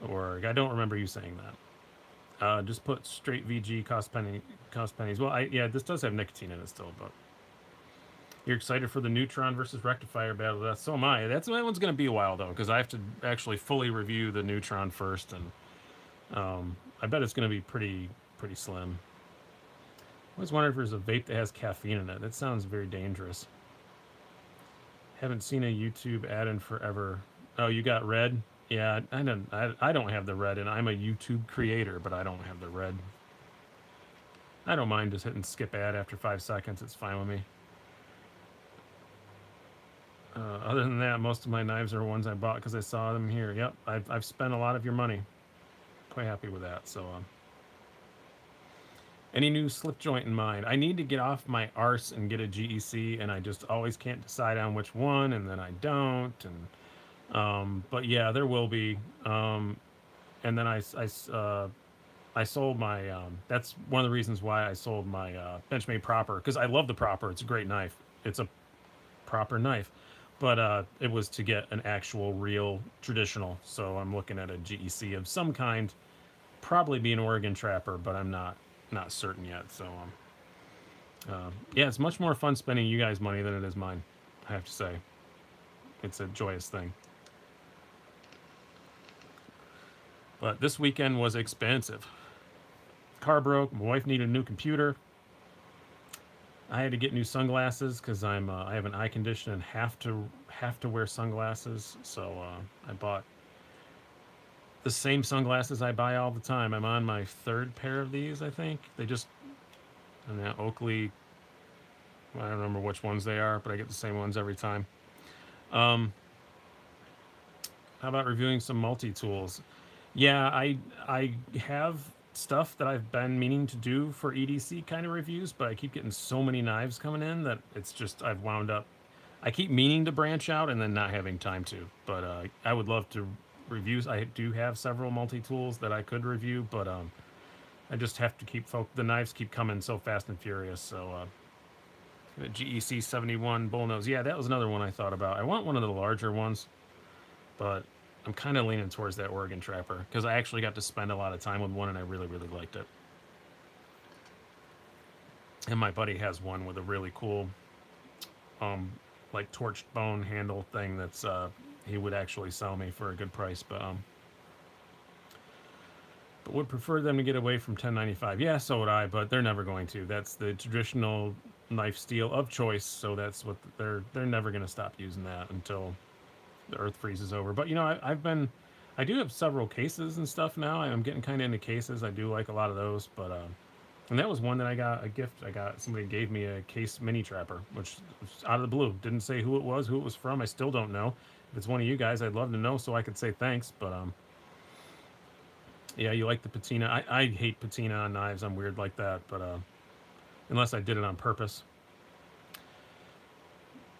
or I don't remember you saying that. Uh, just put straight VG cost penny cost pennies. Well, I yeah, this does have nicotine in it still, but you're excited for the neutron versus rectifier battle. That's so am I. That's that one's gonna be a while though, because I have to actually fully review the neutron first, and um, I bet it's gonna be pretty pretty slim. I was wondering if there's a vape that has caffeine in it. That sounds very dangerous. Haven't seen a YouTube ad in forever. Oh, you got red? Yeah, I don't. I, I don't have the red, and I'm a YouTube creator, but I don't have the red. I don't mind just hitting skip ad after five seconds. It's fine with me. Uh, other than that, most of my knives are ones I bought because I saw them here. Yep, I've, I've spent a lot of your money. Quite happy with that. So. Um, any new slip joint in mind? I need to get off my arse and get a GEC, and I just always can't decide on which one, and then I don't. And um, but yeah, there will be. Um, and then I I uh, I sold my. Um, that's one of the reasons why I sold my uh, Benchmade proper because I love the proper. It's a great knife. It's a proper knife, but uh, it was to get an actual real traditional. So I'm looking at a GEC of some kind. Probably be an Oregon Trapper, but I'm not not certain yet. So, um, uh, yeah, it's much more fun spending you guys' money than it is mine. I have to say, it's a joyous thing. But this weekend was expensive. Car broke. My wife needed a new computer. I had to get new sunglasses because I'm uh, I have an eye condition and have to have to wear sunglasses. So uh, I bought the same sunglasses I buy all the time. I'm on my third pair of these, I think. They just, and that Oakley, I don't remember which ones they are, but I get the same ones every time. Um, how about reviewing some multi-tools? Yeah, I I have stuff that I've been meaning to do for EDC kind of reviews, but I keep getting so many knives coming in that it's just I've wound up. I keep meaning to branch out and then not having time to. But uh, I would love to reviews. I do have several multi-tools that I could review, but um, I just have to keep folk. The knives keep coming so fast and furious. So uh, GEC 71 bullnose. Yeah, that was another one I thought about. I want one of the larger ones, but I'm kind of leaning towards that Oregon Trapper because I actually got to spend a lot of time with one and I really, really liked it. And my buddy has one with a really cool, um, like torched bone handle thing that's uh, he would actually sell me for a good price, but um, but would prefer them to get away from 1095. Yeah, so would I, but they're never going to. That's the traditional knife steel of choice, so that's what they're they're never going to stop using that until the earth freezes over. But you know, I, I've been I do have several cases and stuff now. I'm getting kind of into cases. I do like a lot of those, but um, And that was one that I got a gift. I got somebody gave me a case mini trapper, which was out of the blue. Didn't say who it was, who it was from. I still don't know. If it's one of you guys, I'd love to know so I could say thanks. But um, yeah, you like the patina. I, I hate patina on knives. I'm weird like that. But uh, unless I did it on purpose.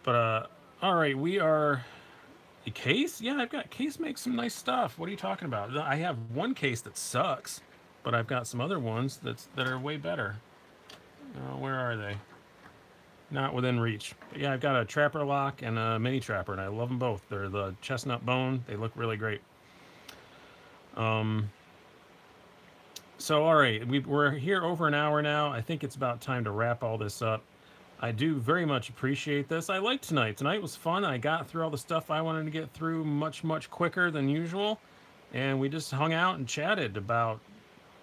But uh, all right, we are case. Yeah, I've got case makes some nice stuff. What are you talking about? I have one case that sucks, but I've got some other ones that's that are way better. Uh, where are they? Not within reach. But yeah, I've got a trapper lock and a mini trapper, and I love them both. They're the chestnut bone. They look really great. Um. So all right, we, we're here over an hour now. I think it's about time to wrap all this up. I do very much appreciate this. I liked tonight. Tonight was fun. I got through all the stuff I wanted to get through much, much quicker than usual. And we just hung out and chatted about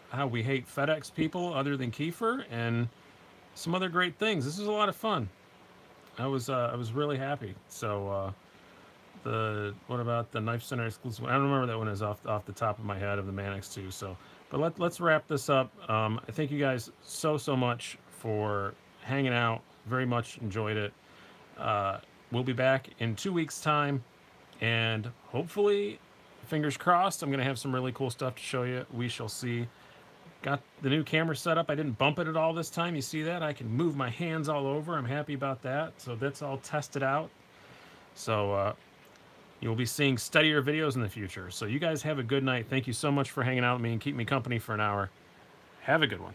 how we hate FedEx people other than Kiefer and some other great things. This was a lot of fun. I was uh, I was really happy. So uh, the what about the Knife Center exclusive? I don't remember that one is off off the top of my head of the Manix 2. So, but let let's wrap this up. Um, I thank you guys so so much for hanging out very much enjoyed it. Uh, we'll be back in two weeks' time, and hopefully, fingers crossed, I'm going to have some really cool stuff to show you. We shall see. Got the new camera set up. I didn't bump it at all this time. You see that? I can move my hands all over. I'm happy about that. So that's all tested out. So uh, you'll be seeing steadier videos in the future. So you guys have a good night. Thank you so much for hanging out with me and keep me company for an hour. Have a good one.